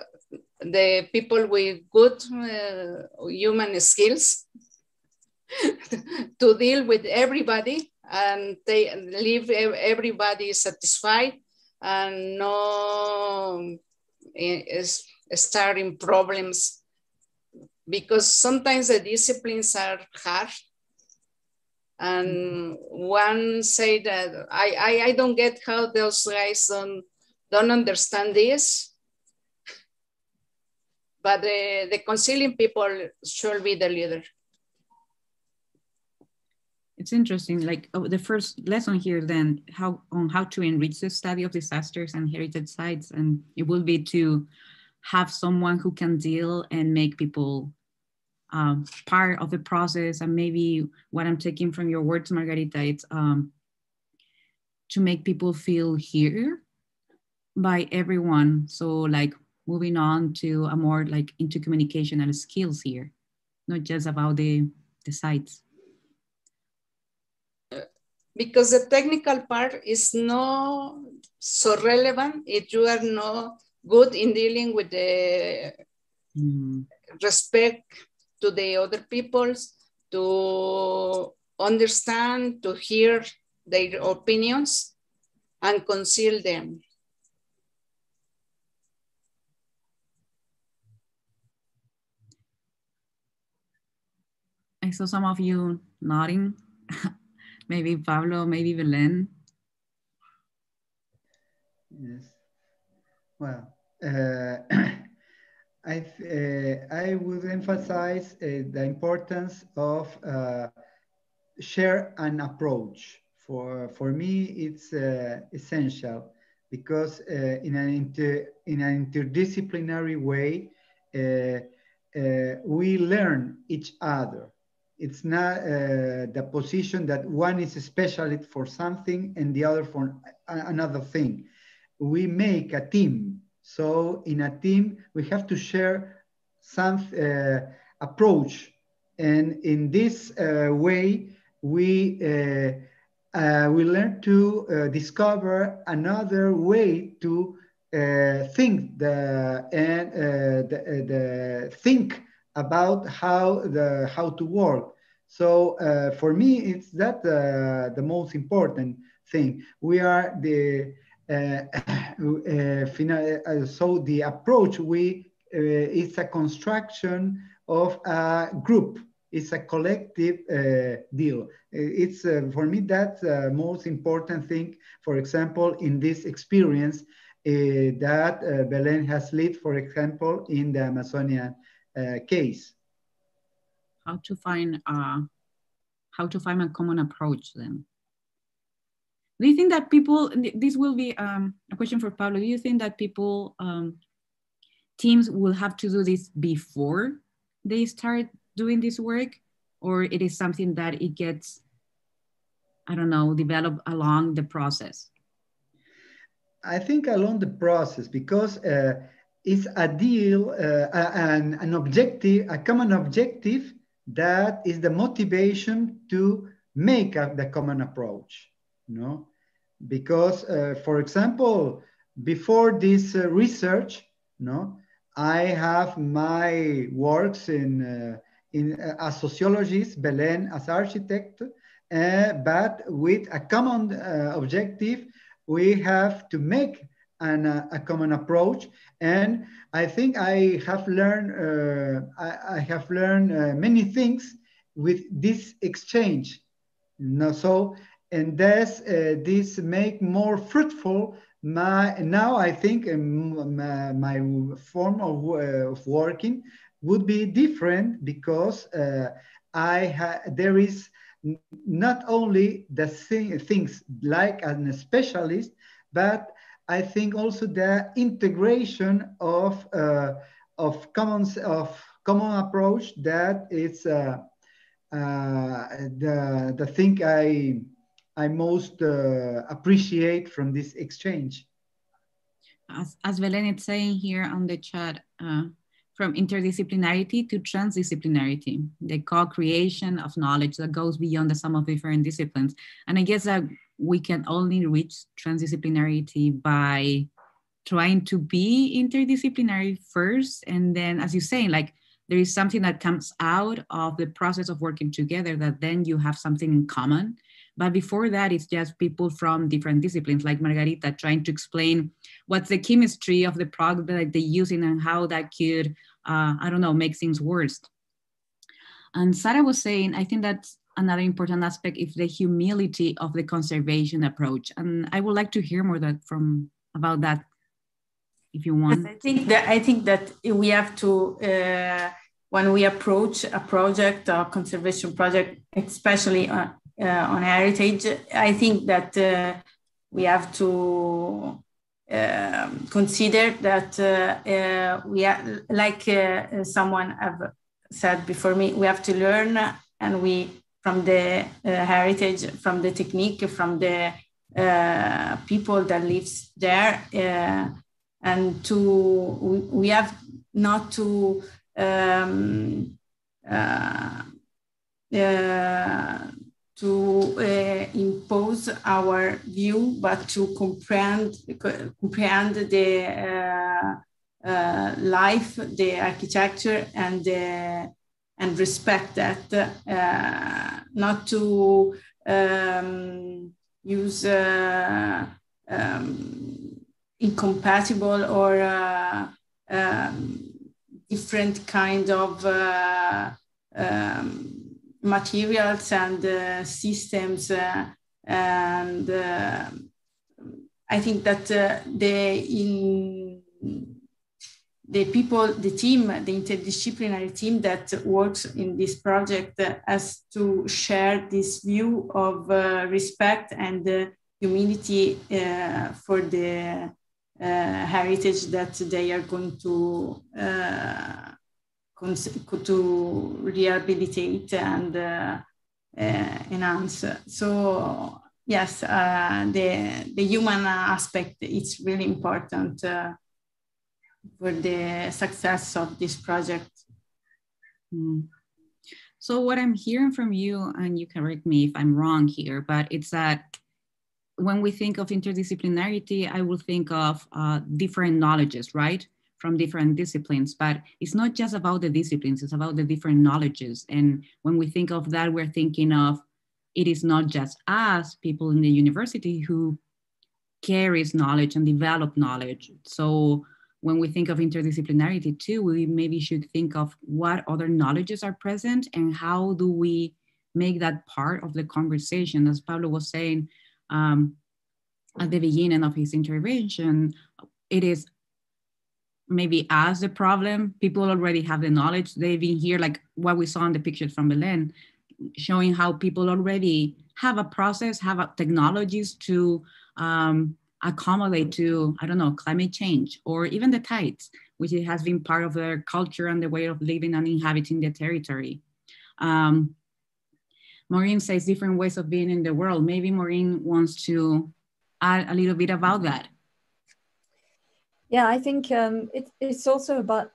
the people with good uh, human skills to deal with everybody and they leave everybody satisfied and no eh, is starting problems. Because sometimes the disciplines are hard. And mm-hmm. one say that I, I, I don't get how those guys don't, don't understand this. But the, the conciliant people should be the leader it's interesting like oh, the first lesson here then how on how to enrich the study of disasters and heritage sites and it will be to have someone who can deal and make people um, part of the process and maybe what i'm taking from your words margarita it's um, to make people feel here by everyone. So like moving on to a more like into communication and skills here not just about the the sites because the technical part is not so relevant if you are not good in dealing with the mm. respect to the other peoples, to understand, to hear their opinions and conceal them. I saw some of you nodding. maybe Pablo, maybe Belen. Yes. Well, uh, I, uh, I would emphasize uh, the importance of uh, share an approach. For, for me, it's uh, essential because uh, in, an inter, in an interdisciplinary way, we learn each other it's not uh, the position that one is a specialist for something and the other for another thing. We make a team. So in a team, we have to share some uh, approach. And in this uh, way, we, uh, uh, we learn to uh, discover another way to think the, and the, the think about how the how to work. So uh, for me, it's that uh, the most important thing. We are the uh, uh, uh so the approach we uh, is a construction of a group. It's a collective deal. It's for me that's the most important thing. For example, in this experience that Belen has led, for example, in the Amazonian case. How to find uh, how to find a common approach then? Do you think that people? This will be um, a question for Pablo. Do you think that people um, teams will have to do this before they start doing this work, or it is something that it gets I don't know, develop along the process? I think along the process because uh, is a deal, uh, an, an objective, a common objective that is the motivation to make a, the common approach, you know? Because, uh, for example, before this uh, research, you know, I have my works in, uh, in uh, as sociologist, Belen as architect, uh, but with a common objective, we have to make an, a common approach. And I think I have learned, uh, I, I, have learned uh, many things with this exchange. No, so and this uh, this make more fruitful my now I think um, my, my, form of, uh, of working would be different because uh, I there is not only the thing, things like a specialist, but I think also the integration of uh, of common of common approach that is uh, uh, the the thing I I most uh, appreciate from this exchange. As, as Belen is saying here on the chat, uh, from interdisciplinarity to transdisciplinarity, the co-creation of knowledge that goes beyond the sum of different disciplines. And I guess that we can only reach transdisciplinarity by trying to be interdisciplinary first. And then, as you say, like there is something that comes out of the process of working together that then you have something in common. But before that, it's just people from different disciplines, like Margarita, trying to explain what's the chemistry of the product that they're using and how that could, uh, I don't know, make things worse. And Sarah was saying, I think that's another important aspect is the humility of the conservation approach. And I would like to hear more that from about that, if you want. I think that I think that we have to. Uh, when we approach a project, a conservation project, especially uh, uh, on heritage, I think that uh, we have to um, consider that uh, we are, like someone have said before me, we have to learn and we from the heritage, from the technique, from the people that lives there, and to we, we have not to um, uh, uh, to uh, impose our view, but to comprehend, comprehend the uh, uh, life, the architecture, and the, and respect that. Uh, not to um, use uh, um, incompatible or uh, um, different kind of um, materials and uh, systems. Uh, and uh, I think that the in the people, the team, the interdisciplinary team that works in this project has to share this view of uh, respect and uh, humility uh, for the heritage that they are going to to rehabilitate and uh, uh, enhance. So yes, uh, the the human aspect is really important for the success of this project. Mm. So what I'm hearing from you, and you correct me if I'm wrong here, but it's that when we think of interdisciplinarity, I will think of uh, different knowledges, right? from different disciplines, but it's not just about the disciplines, it's about the different knowledges. And when we think of that, we're thinking of it is not just us, people in the university, who carries knowledge and develop knowledge. So when we think of interdisciplinarity too, we maybe should think of what other knowledges are present and how do we make that part of the conversation. As Pablo was saying um, at the beginning of his intervention, it is maybe as the problem. People already have the knowledge. They've been here, like what we saw in the pictures from Belen, showing how people already have a process, have a, technologies to um, accommodate to, I don't know, climate change or even the tides, which has been part of their culture and the way of living and inhabiting the territory. Um, Maureen says different ways of being in the world. Maybe Maureen wants to add a little bit about that. Yeah, I think um, it, it's also about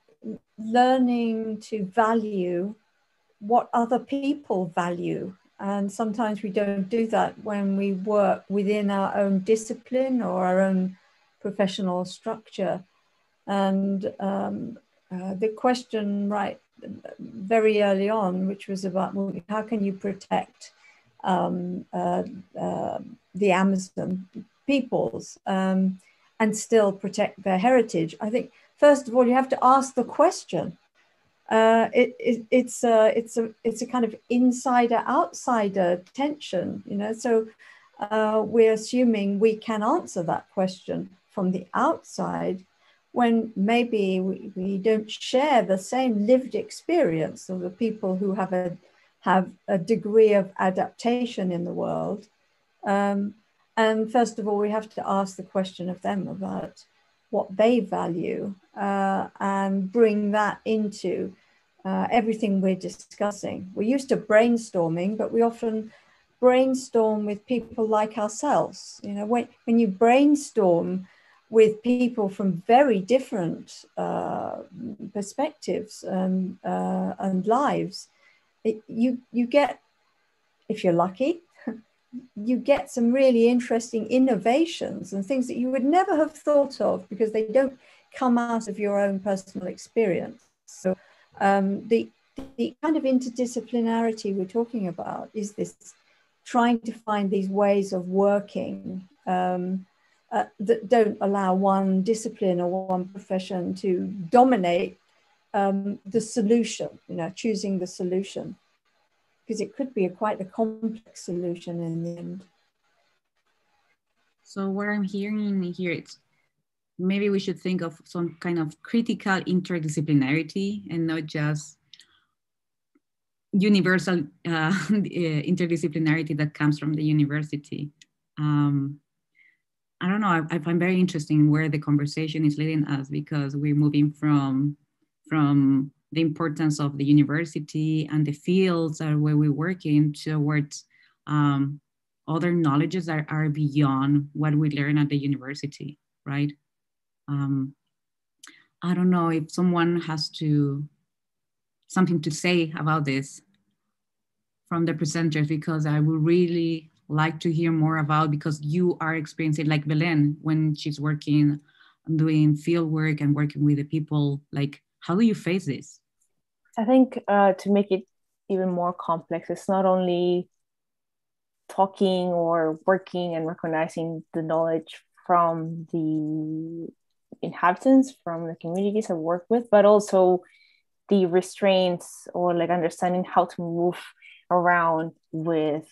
learning to value what other people value. And sometimes we don't do that when we work within our own discipline or our own professional structure. And um, uh, the question, right, very early on, which was about well, how can you protect um, uh, uh, the Amazon peoples? Um, and still protect their heritage? I think, first of all, you have to ask the question uh, it, it, it's a it's a it's a kind of insider outsider tension, you know. So uh, we're assuming we can answer that question from the outside when maybe we, we don't share the same lived experience of the people who have a have a degree of adaptation in the world. Um, and first of all, we have to ask the question of them about what they value uh, and bring that into uh, everything we're discussing. We're used to brainstorming, but we often brainstorm with people like ourselves. You know, when, when you brainstorm with people from very different uh, perspectives and, uh, and lives, it, you, you get, if you're lucky, you get some really interesting innovations and things that you would never have thought of because they don't come out of your own personal experience. So um, the, the kind of interdisciplinarity we're talking about is this trying to find these ways of working um, uh, that don't allow one discipline or one profession to dominate um, the solution, you know, choosing the solution. Because it could be a quite a complex solution in the end. So what I'm hearing here, it's maybe we should think of some kind of critical interdisciplinarity and not just universal uh, interdisciplinarity that comes from the university. Um, I don't know, I, I, find very interesting where the conversation is leading us because we're moving from, from the importance of the university and the fields that where we work in towards um, other knowledges that are beyond what we learn at the university, right? um, I don't know if someone has to something to say about this from the presenters because I would really like to hear more about because you are experiencing like Belen when she's working doing field work and working with the people like how do you face this? I think uh, to make it even more complex it's not only talking or working and recognizing the knowledge from the inhabitants from the communities I work with, but also the restraints or like understanding how to move around with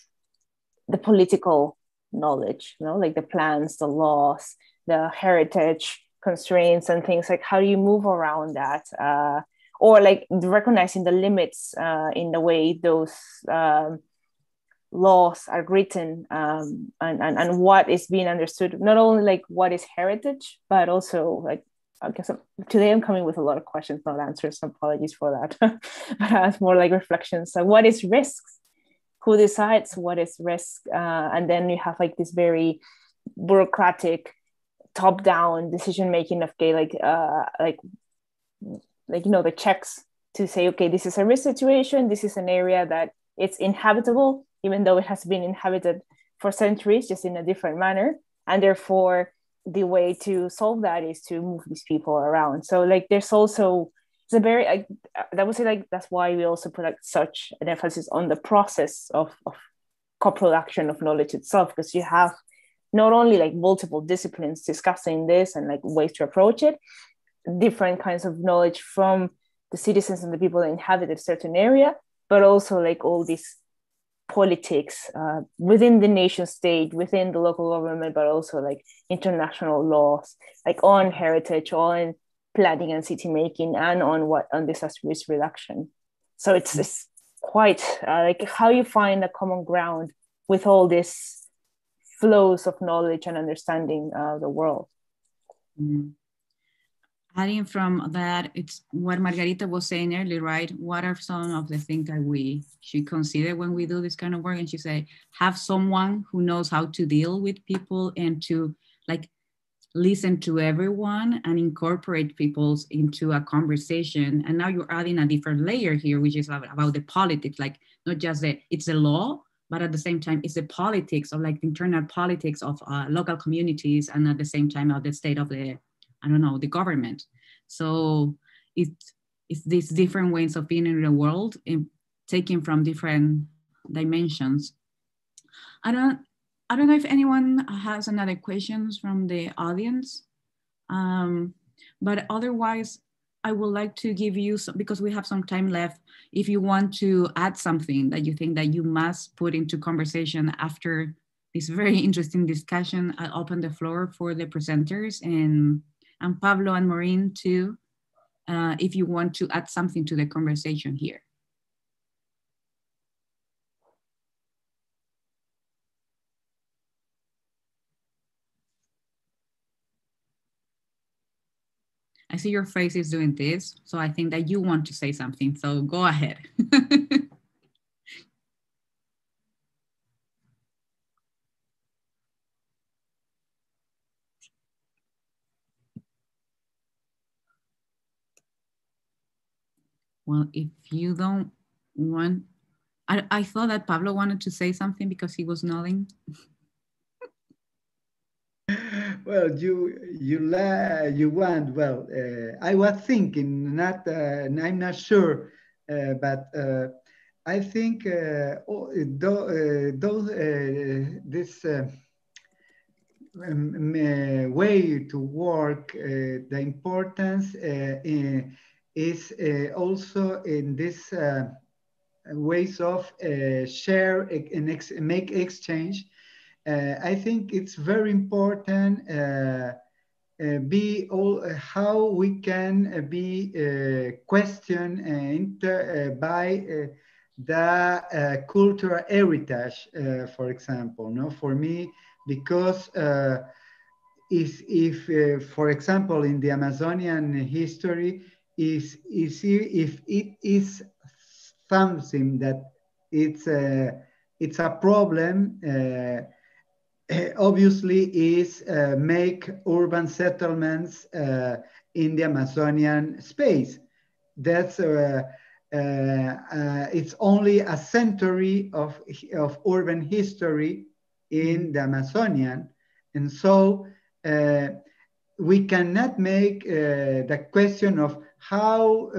the political knowledge, you know, like the plans, the laws, the heritage constraints and things like how do you move around that? Uh, or like recognizing the limits uh, in the way those um, laws are written um, and, and, and what is being understood not only like what is heritage but also like i guess I'm, today i'm coming with a lot of questions not answers So apologies for that but it's more like reflections so what is risks who decides what is risk uh, and then you have like this very bureaucratic top down decision making of okay like uh like like you know the checks to say okay this is a risk situation this is an area that it's inhabitable even though it has been inhabited for centuries, just in a different manner. And therefore, the way to solve that is to move these people around. So, like, there's also it's a very I, that would say like that's why we also put like such an emphasis on the process of, of co-production of knowledge itself, because you have not only like multiple disciplines discussing this and like ways to approach it, different kinds of knowledge from the citizens and the people that inhabit a certain area, but also like all these politics uh, within the nation state, within the local government, but also like international laws, like on heritage, on planning and city making, and on what on disaster risk reduction. So it's, it's quite uh, like how you find a common ground with all these flows of knowledge and understanding of the world. Mm adding from that, it's what Margarita was saying earlier, right? What are some of the things that we should consider when we do this kind of work? And she said, have someone who knows how to deal with people and to like listen to everyone and incorporate people into a conversation. And now you're adding a different layer here, which is about the politics, like not just the, it's a law, but at the same time, it's the politics of like the internal politics of uh, local communities and at the same time of the state of the I don't know, the government. So it's, it's these different ways of being in the world and taken from different dimensions. I don't, I don't know if anyone has another questions from the audience, um, but otherwise, I would like to give you some, because we have some time left. If you want to add something that you think that you must put into conversation after this very interesting discussion, I'll open the floor for the presenters and, and Pablo and Maureen too, uh, if you want to add something to the conversation here. See your face is doing this, so I think that you want to say something, so go ahead. well, if you don't want, I, I thought that Pablo wanted to say something because he was nodding. Well, you you la you want well. Uh, I was thinking, not uh, I'm not sure, uh, but uh, I think oh, those this way to work, the importance is also in this ways of share and ex make exchange Uh, I think it's very important uh, uh, be all uh, how we can uh, be questioned by the cultural heritage, for example. No, for me, because is if, uh, for example, in the Amazonian history, is, is if it is something that it's a, it's a problem, uh, obviously is uh, make urban settlements uh, in the Amazonian space. That's uh, uh, uh, it's only a century of, of urban history in the Amazonian. And so we cannot make the question of how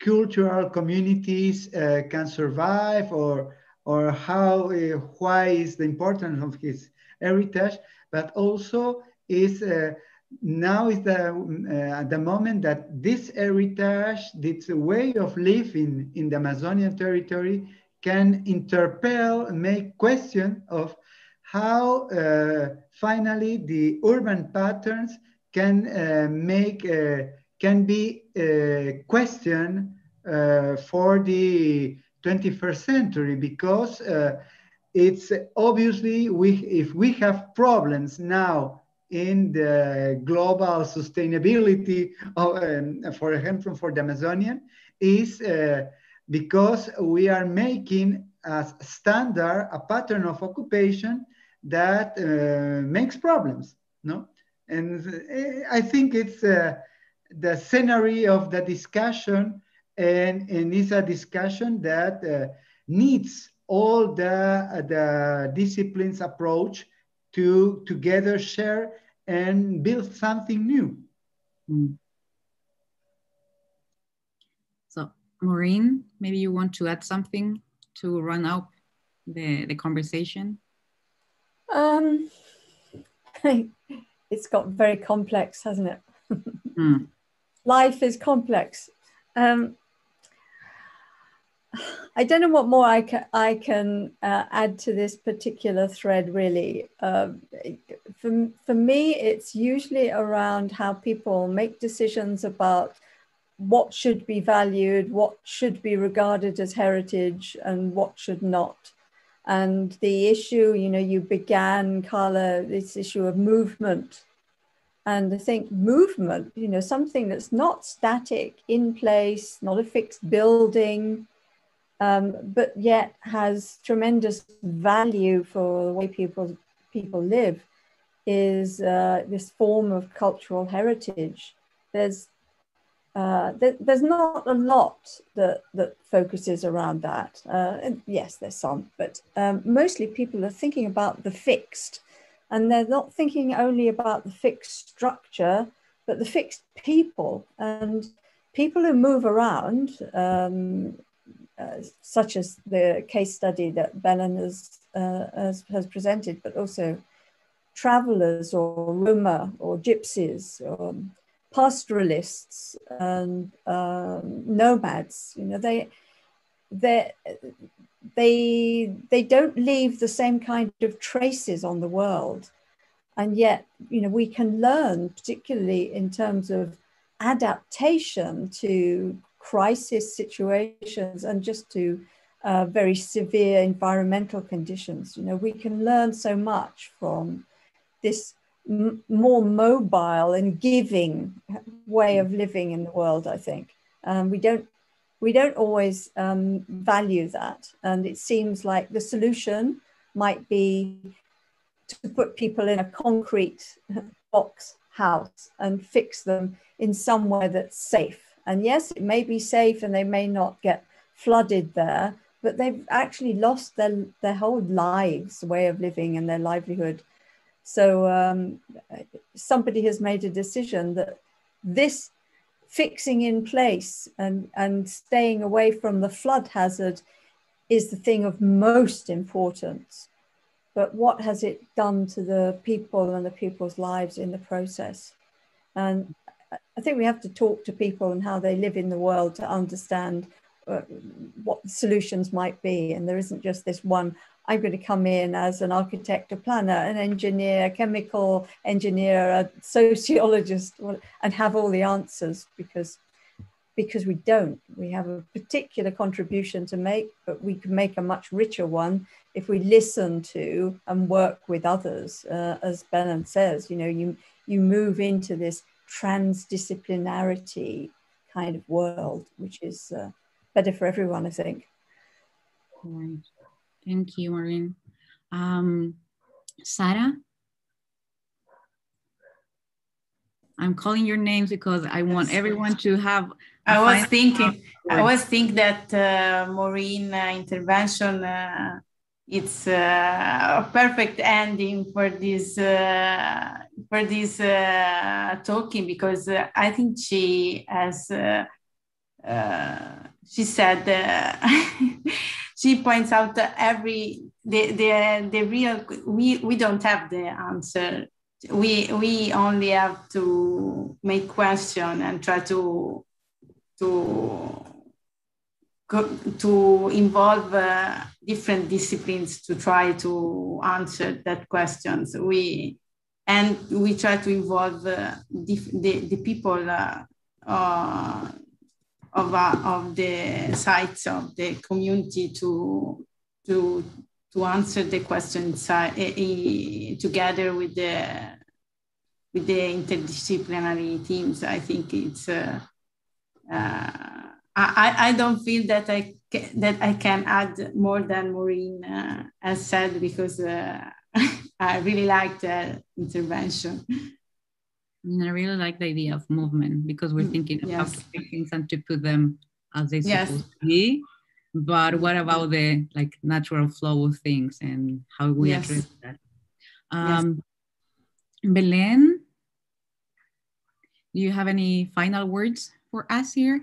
cultural communities can survive or or how, uh, why is the importance of his heritage, but also is uh, now is the, uh, the moment that this heritage, this way of living in the Amazonian territory can interpel, make question of how uh, finally the urban patterns can uh, make, uh, can be questioned for the 21st century because uh, it's obviously we if we have problems now in the global sustainability of, um, for example for the Amazonian is uh, because we are making a standard a pattern of occupation that uh, makes problems no? And uh, I think it's uh, the scenario of the discussion and, and it's a discussion that uh, needs all the, uh, the disciplines approach to together share and build something new. Mm. So Maureen, maybe you want to add something to run out the, the conversation? Um, it's got very complex, hasn't it? mm. Life is complex. Um, I don't know what more I can, I can uh, add to this particular thread, really. Uh, for, for me, it's usually around how people make decisions about what should be valued, what should be regarded as heritage, and what should not. And the issue, you know, you began, Carla, this issue of movement. And I think movement, you know, something that's not static, in place, not a fixed building, um, but yet has tremendous value for the way people people live is uh, this form of cultural heritage. There's uh, there, there's not a lot that that focuses around that. Uh, yes, there's some, but um, mostly people are thinking about the fixed, and they're not thinking only about the fixed structure, but the fixed people and people who move around. Um, uh, such as the case study that Belen has, uh, has, has, presented, but also travelers or Roma or gypsies or pastoralists and um, nomads. You know, they they they they don't leave the same kind of traces on the world, and yet you know we can learn, particularly in terms of adaptation to crisis situations and just to uh, very severe environmental conditions. You know, we can learn so much from this more mobile and giving way of living in the world. I think um, we don't we don't always um, value that, and it seems like the solution might be to put people in a concrete box house and fix them in somewhere that's safe. And yes, it may be safe, and they may not get flooded there, but they've actually lost their their whole lives, way of living, and their livelihood so um, somebody has made a decision that this fixing in place and, and staying away from the flood hazard is the thing of most importance. But what has it done to the people and the people's lives in the process? And I think we have to talk to people and how they live in the world to understand uh, what solutions might be. And there isn't just this one I'm going to come in as an architect, a planner, an engineer, a chemical engineer, a sociologist, and have all the answers because because we don't. We have a particular contribution to make, but we can make a much richer one if we listen to and work with others. Uh, as Belen says, you know, you you move into this transdisciplinarity kind of world, which is uh, better for everyone, I think. Right. Thank you, Maureen. Um, Sarah? I'm calling your names because I want everyone to have. I was thinking, I was thinking that uh, Maureen uh, intervention, uh, it's uh, a perfect ending for this uh, for this uh, talking because I think she has. she said she points out that every the the, the real we we don't have the answer we we only have to make question and try to to to involve uh, different disciplines to try to answer that questions we and we try to involve uh, the, the, the people uh, uh of, uh, of the sites of the community to, to, to answer the questions uh, together with the, with the interdisciplinary teams. I think it's, uh, uh, I, I don't feel that I, that I can add more than Maureen uh, has said because uh, I really like the intervention. And I really like the idea of movement because we're mm, thinking of yes. to things and to put them as they yes. supposed to be. But what about the like natural flow of things and how we yes. address that? Um, yes. Belen, do you have any final words for us here?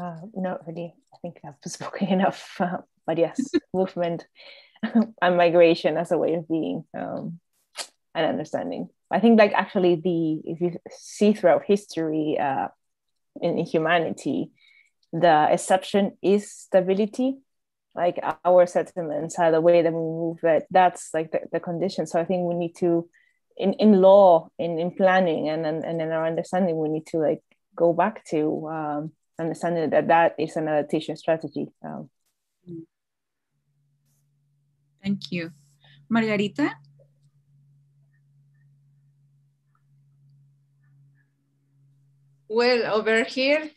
Uh, not really. I think I've spoken enough. Uh, but yes, movement and migration as a way of being um, and understanding. I think like actually the if you see throughout history uh, in, in humanity, the exception is stability. Like our settlements, are the way that we move, that that's like the, the condition. So I think we need to, in, in law, in, in planning, and, and and in our understanding, we need to like go back to um, understanding that that is an adaptation strategy. Um, Thank you, Margarita. Well, over here,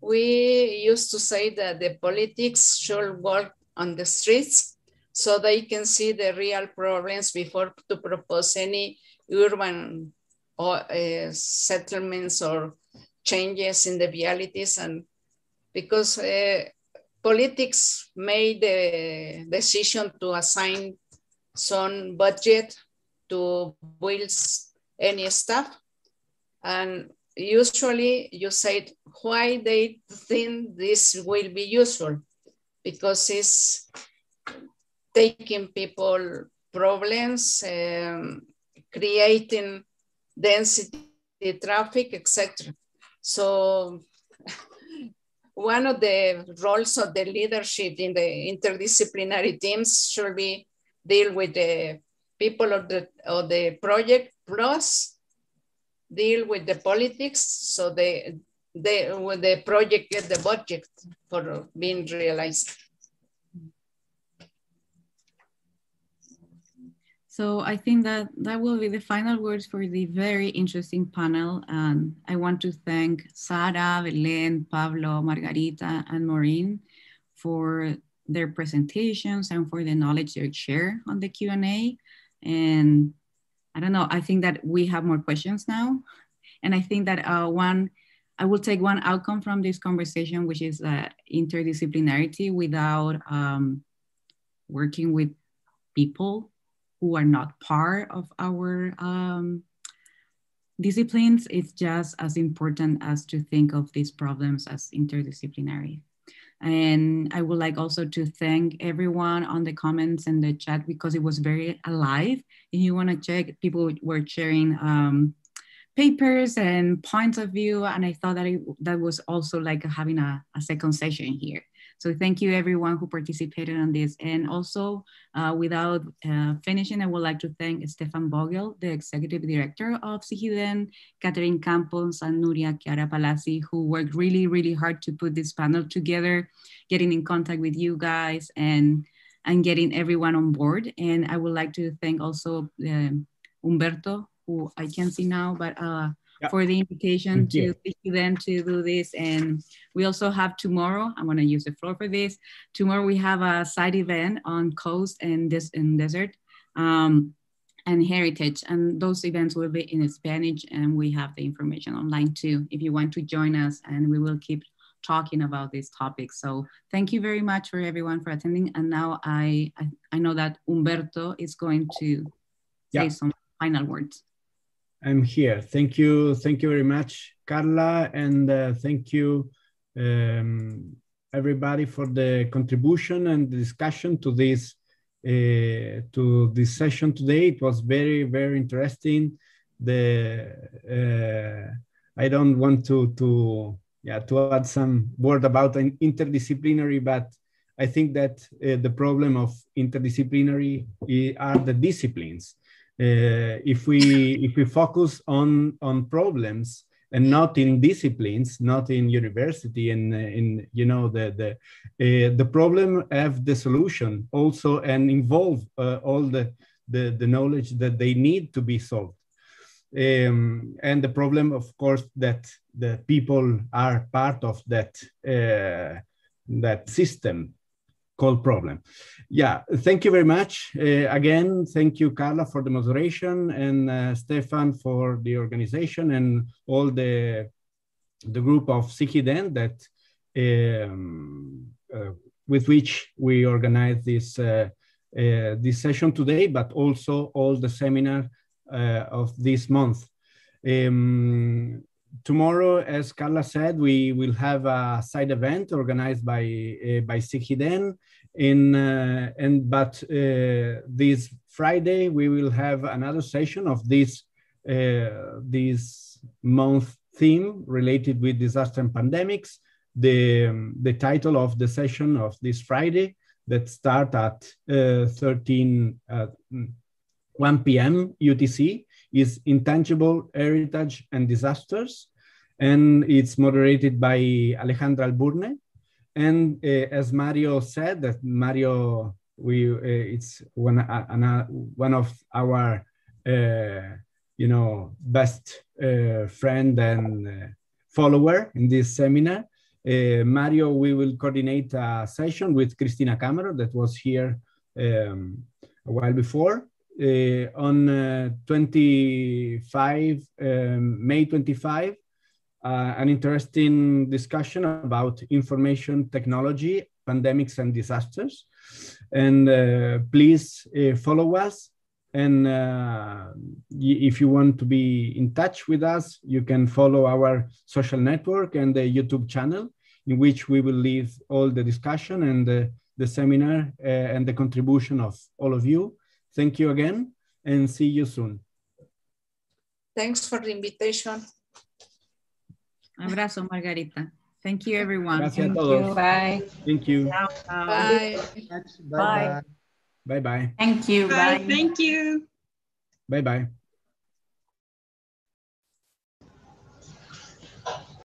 we used to say that the politics should work on the streets so they can see the real problems before to propose any urban or, uh, settlements or changes in the realities and because uh, politics made the decision to assign some budget to build any stuff and usually you said why they think this will be useful because it's taking people problems um, creating density traffic, etc. So one of the roles of the leadership in the interdisciplinary teams should be deal with the people of the, of the project plus deal with the politics so they, they, when the project get the budget for being realized. So I think that that will be the final words for the very interesting panel. And I want to thank Sara, Belen, Pablo, Margarita, and Maureen for their presentations and for the knowledge they share on the Q&A. And I don't know, I think that we have more questions now. And I think that uh, one, I will take one outcome from this conversation, which is uh, interdisciplinarity without um, working with people who are not part of our um, disciplines. It's just as important as to think of these problems as interdisciplinary. And I would like also to thank everyone on the comments and the chat because it was very alive. If you want to check, people were sharing um, papers and points of view. And I thought that it, that was also like having a, a second session here. So thank you everyone who participated on this. And also uh, without uh, finishing, I would like to thank Stefan Vogel, the Executive Director of CIGIDEN, Catherine Campos and Nuria Chiara Palazzi, who worked really, really hard to put this panel together, getting in contact with you guys and, and getting everyone on board. And I would like to thank also uh, Humberto, who I can see now, but uh, for the invitation to them to do this. And we also have tomorrow, I'm gonna use the floor for this. Tomorrow we have a side event on coast and this in desert um, and heritage. And those events will be in Spanish and we have the information online too, if you want to join us and we will keep talking about this topic. So thank you very much for everyone for attending. And now I, I, I know that Umberto is going to yeah. say some final words. I'm here. Thank you. Thank you very much, Carla. And uh, thank you, um, everybody, for the contribution and the discussion to this uh, to this session today. It was very, very interesting. The uh, I don't want to to yeah to add some word about an interdisciplinary, but I think that uh, the problem of interdisciplinary are the disciplines if we if we focus on on problems and not in disciplines, not in university, and in you know the the uh, the problem have the solution also and involve uh, all the, the the knowledge that they need to be solved. Um, and the problem, of course, that the people are part of that uh, that system called problem. Yeah, thank you very much. Uh, again, thank you, Carla, for the moderation and uh, Stefan for the organization and all the, the group of CIGIDEN that um, uh, with which we organize this, uh, uh, this session today, but also all the seminar uh, of this month. Um, tomorrow, as Carla said, we will have a side event organized by uh, by CIGIDEN. In uh, and but uh, this Friday we will have another session of this this month theme related with disaster and pandemics. The um, the title of the session of this Friday that start at uh, 13 mm, 1 p.m. UTC is Intangible Heritage and Disasters, and it's moderated by Alejandra Albuerne. And uh, as Mario said, that Mario, we uh, it's one uh, one of our uh, you know best friend and follower in this seminar. Mario, we will coordinate a session with Cristina Camero that was here um, a while before, on uh, 25, um, May 25, uh, an interesting discussion about information technology, pandemics and disasters. And please follow us and uh, if you want to be in touch with us, you can follow our social network and the YouTube channel, in which we will leave all the discussion and the, the seminar uh, and the contribution of all of you. Thank you again and see you soon. Thanks for the invitation. Abrazo, Margarita. Thank you, everyone. Gracias Thank a todos. you. Bye. Thank you. Bye. Bye. Bye bye. Thank you. Bye. Thank you. Bye bye.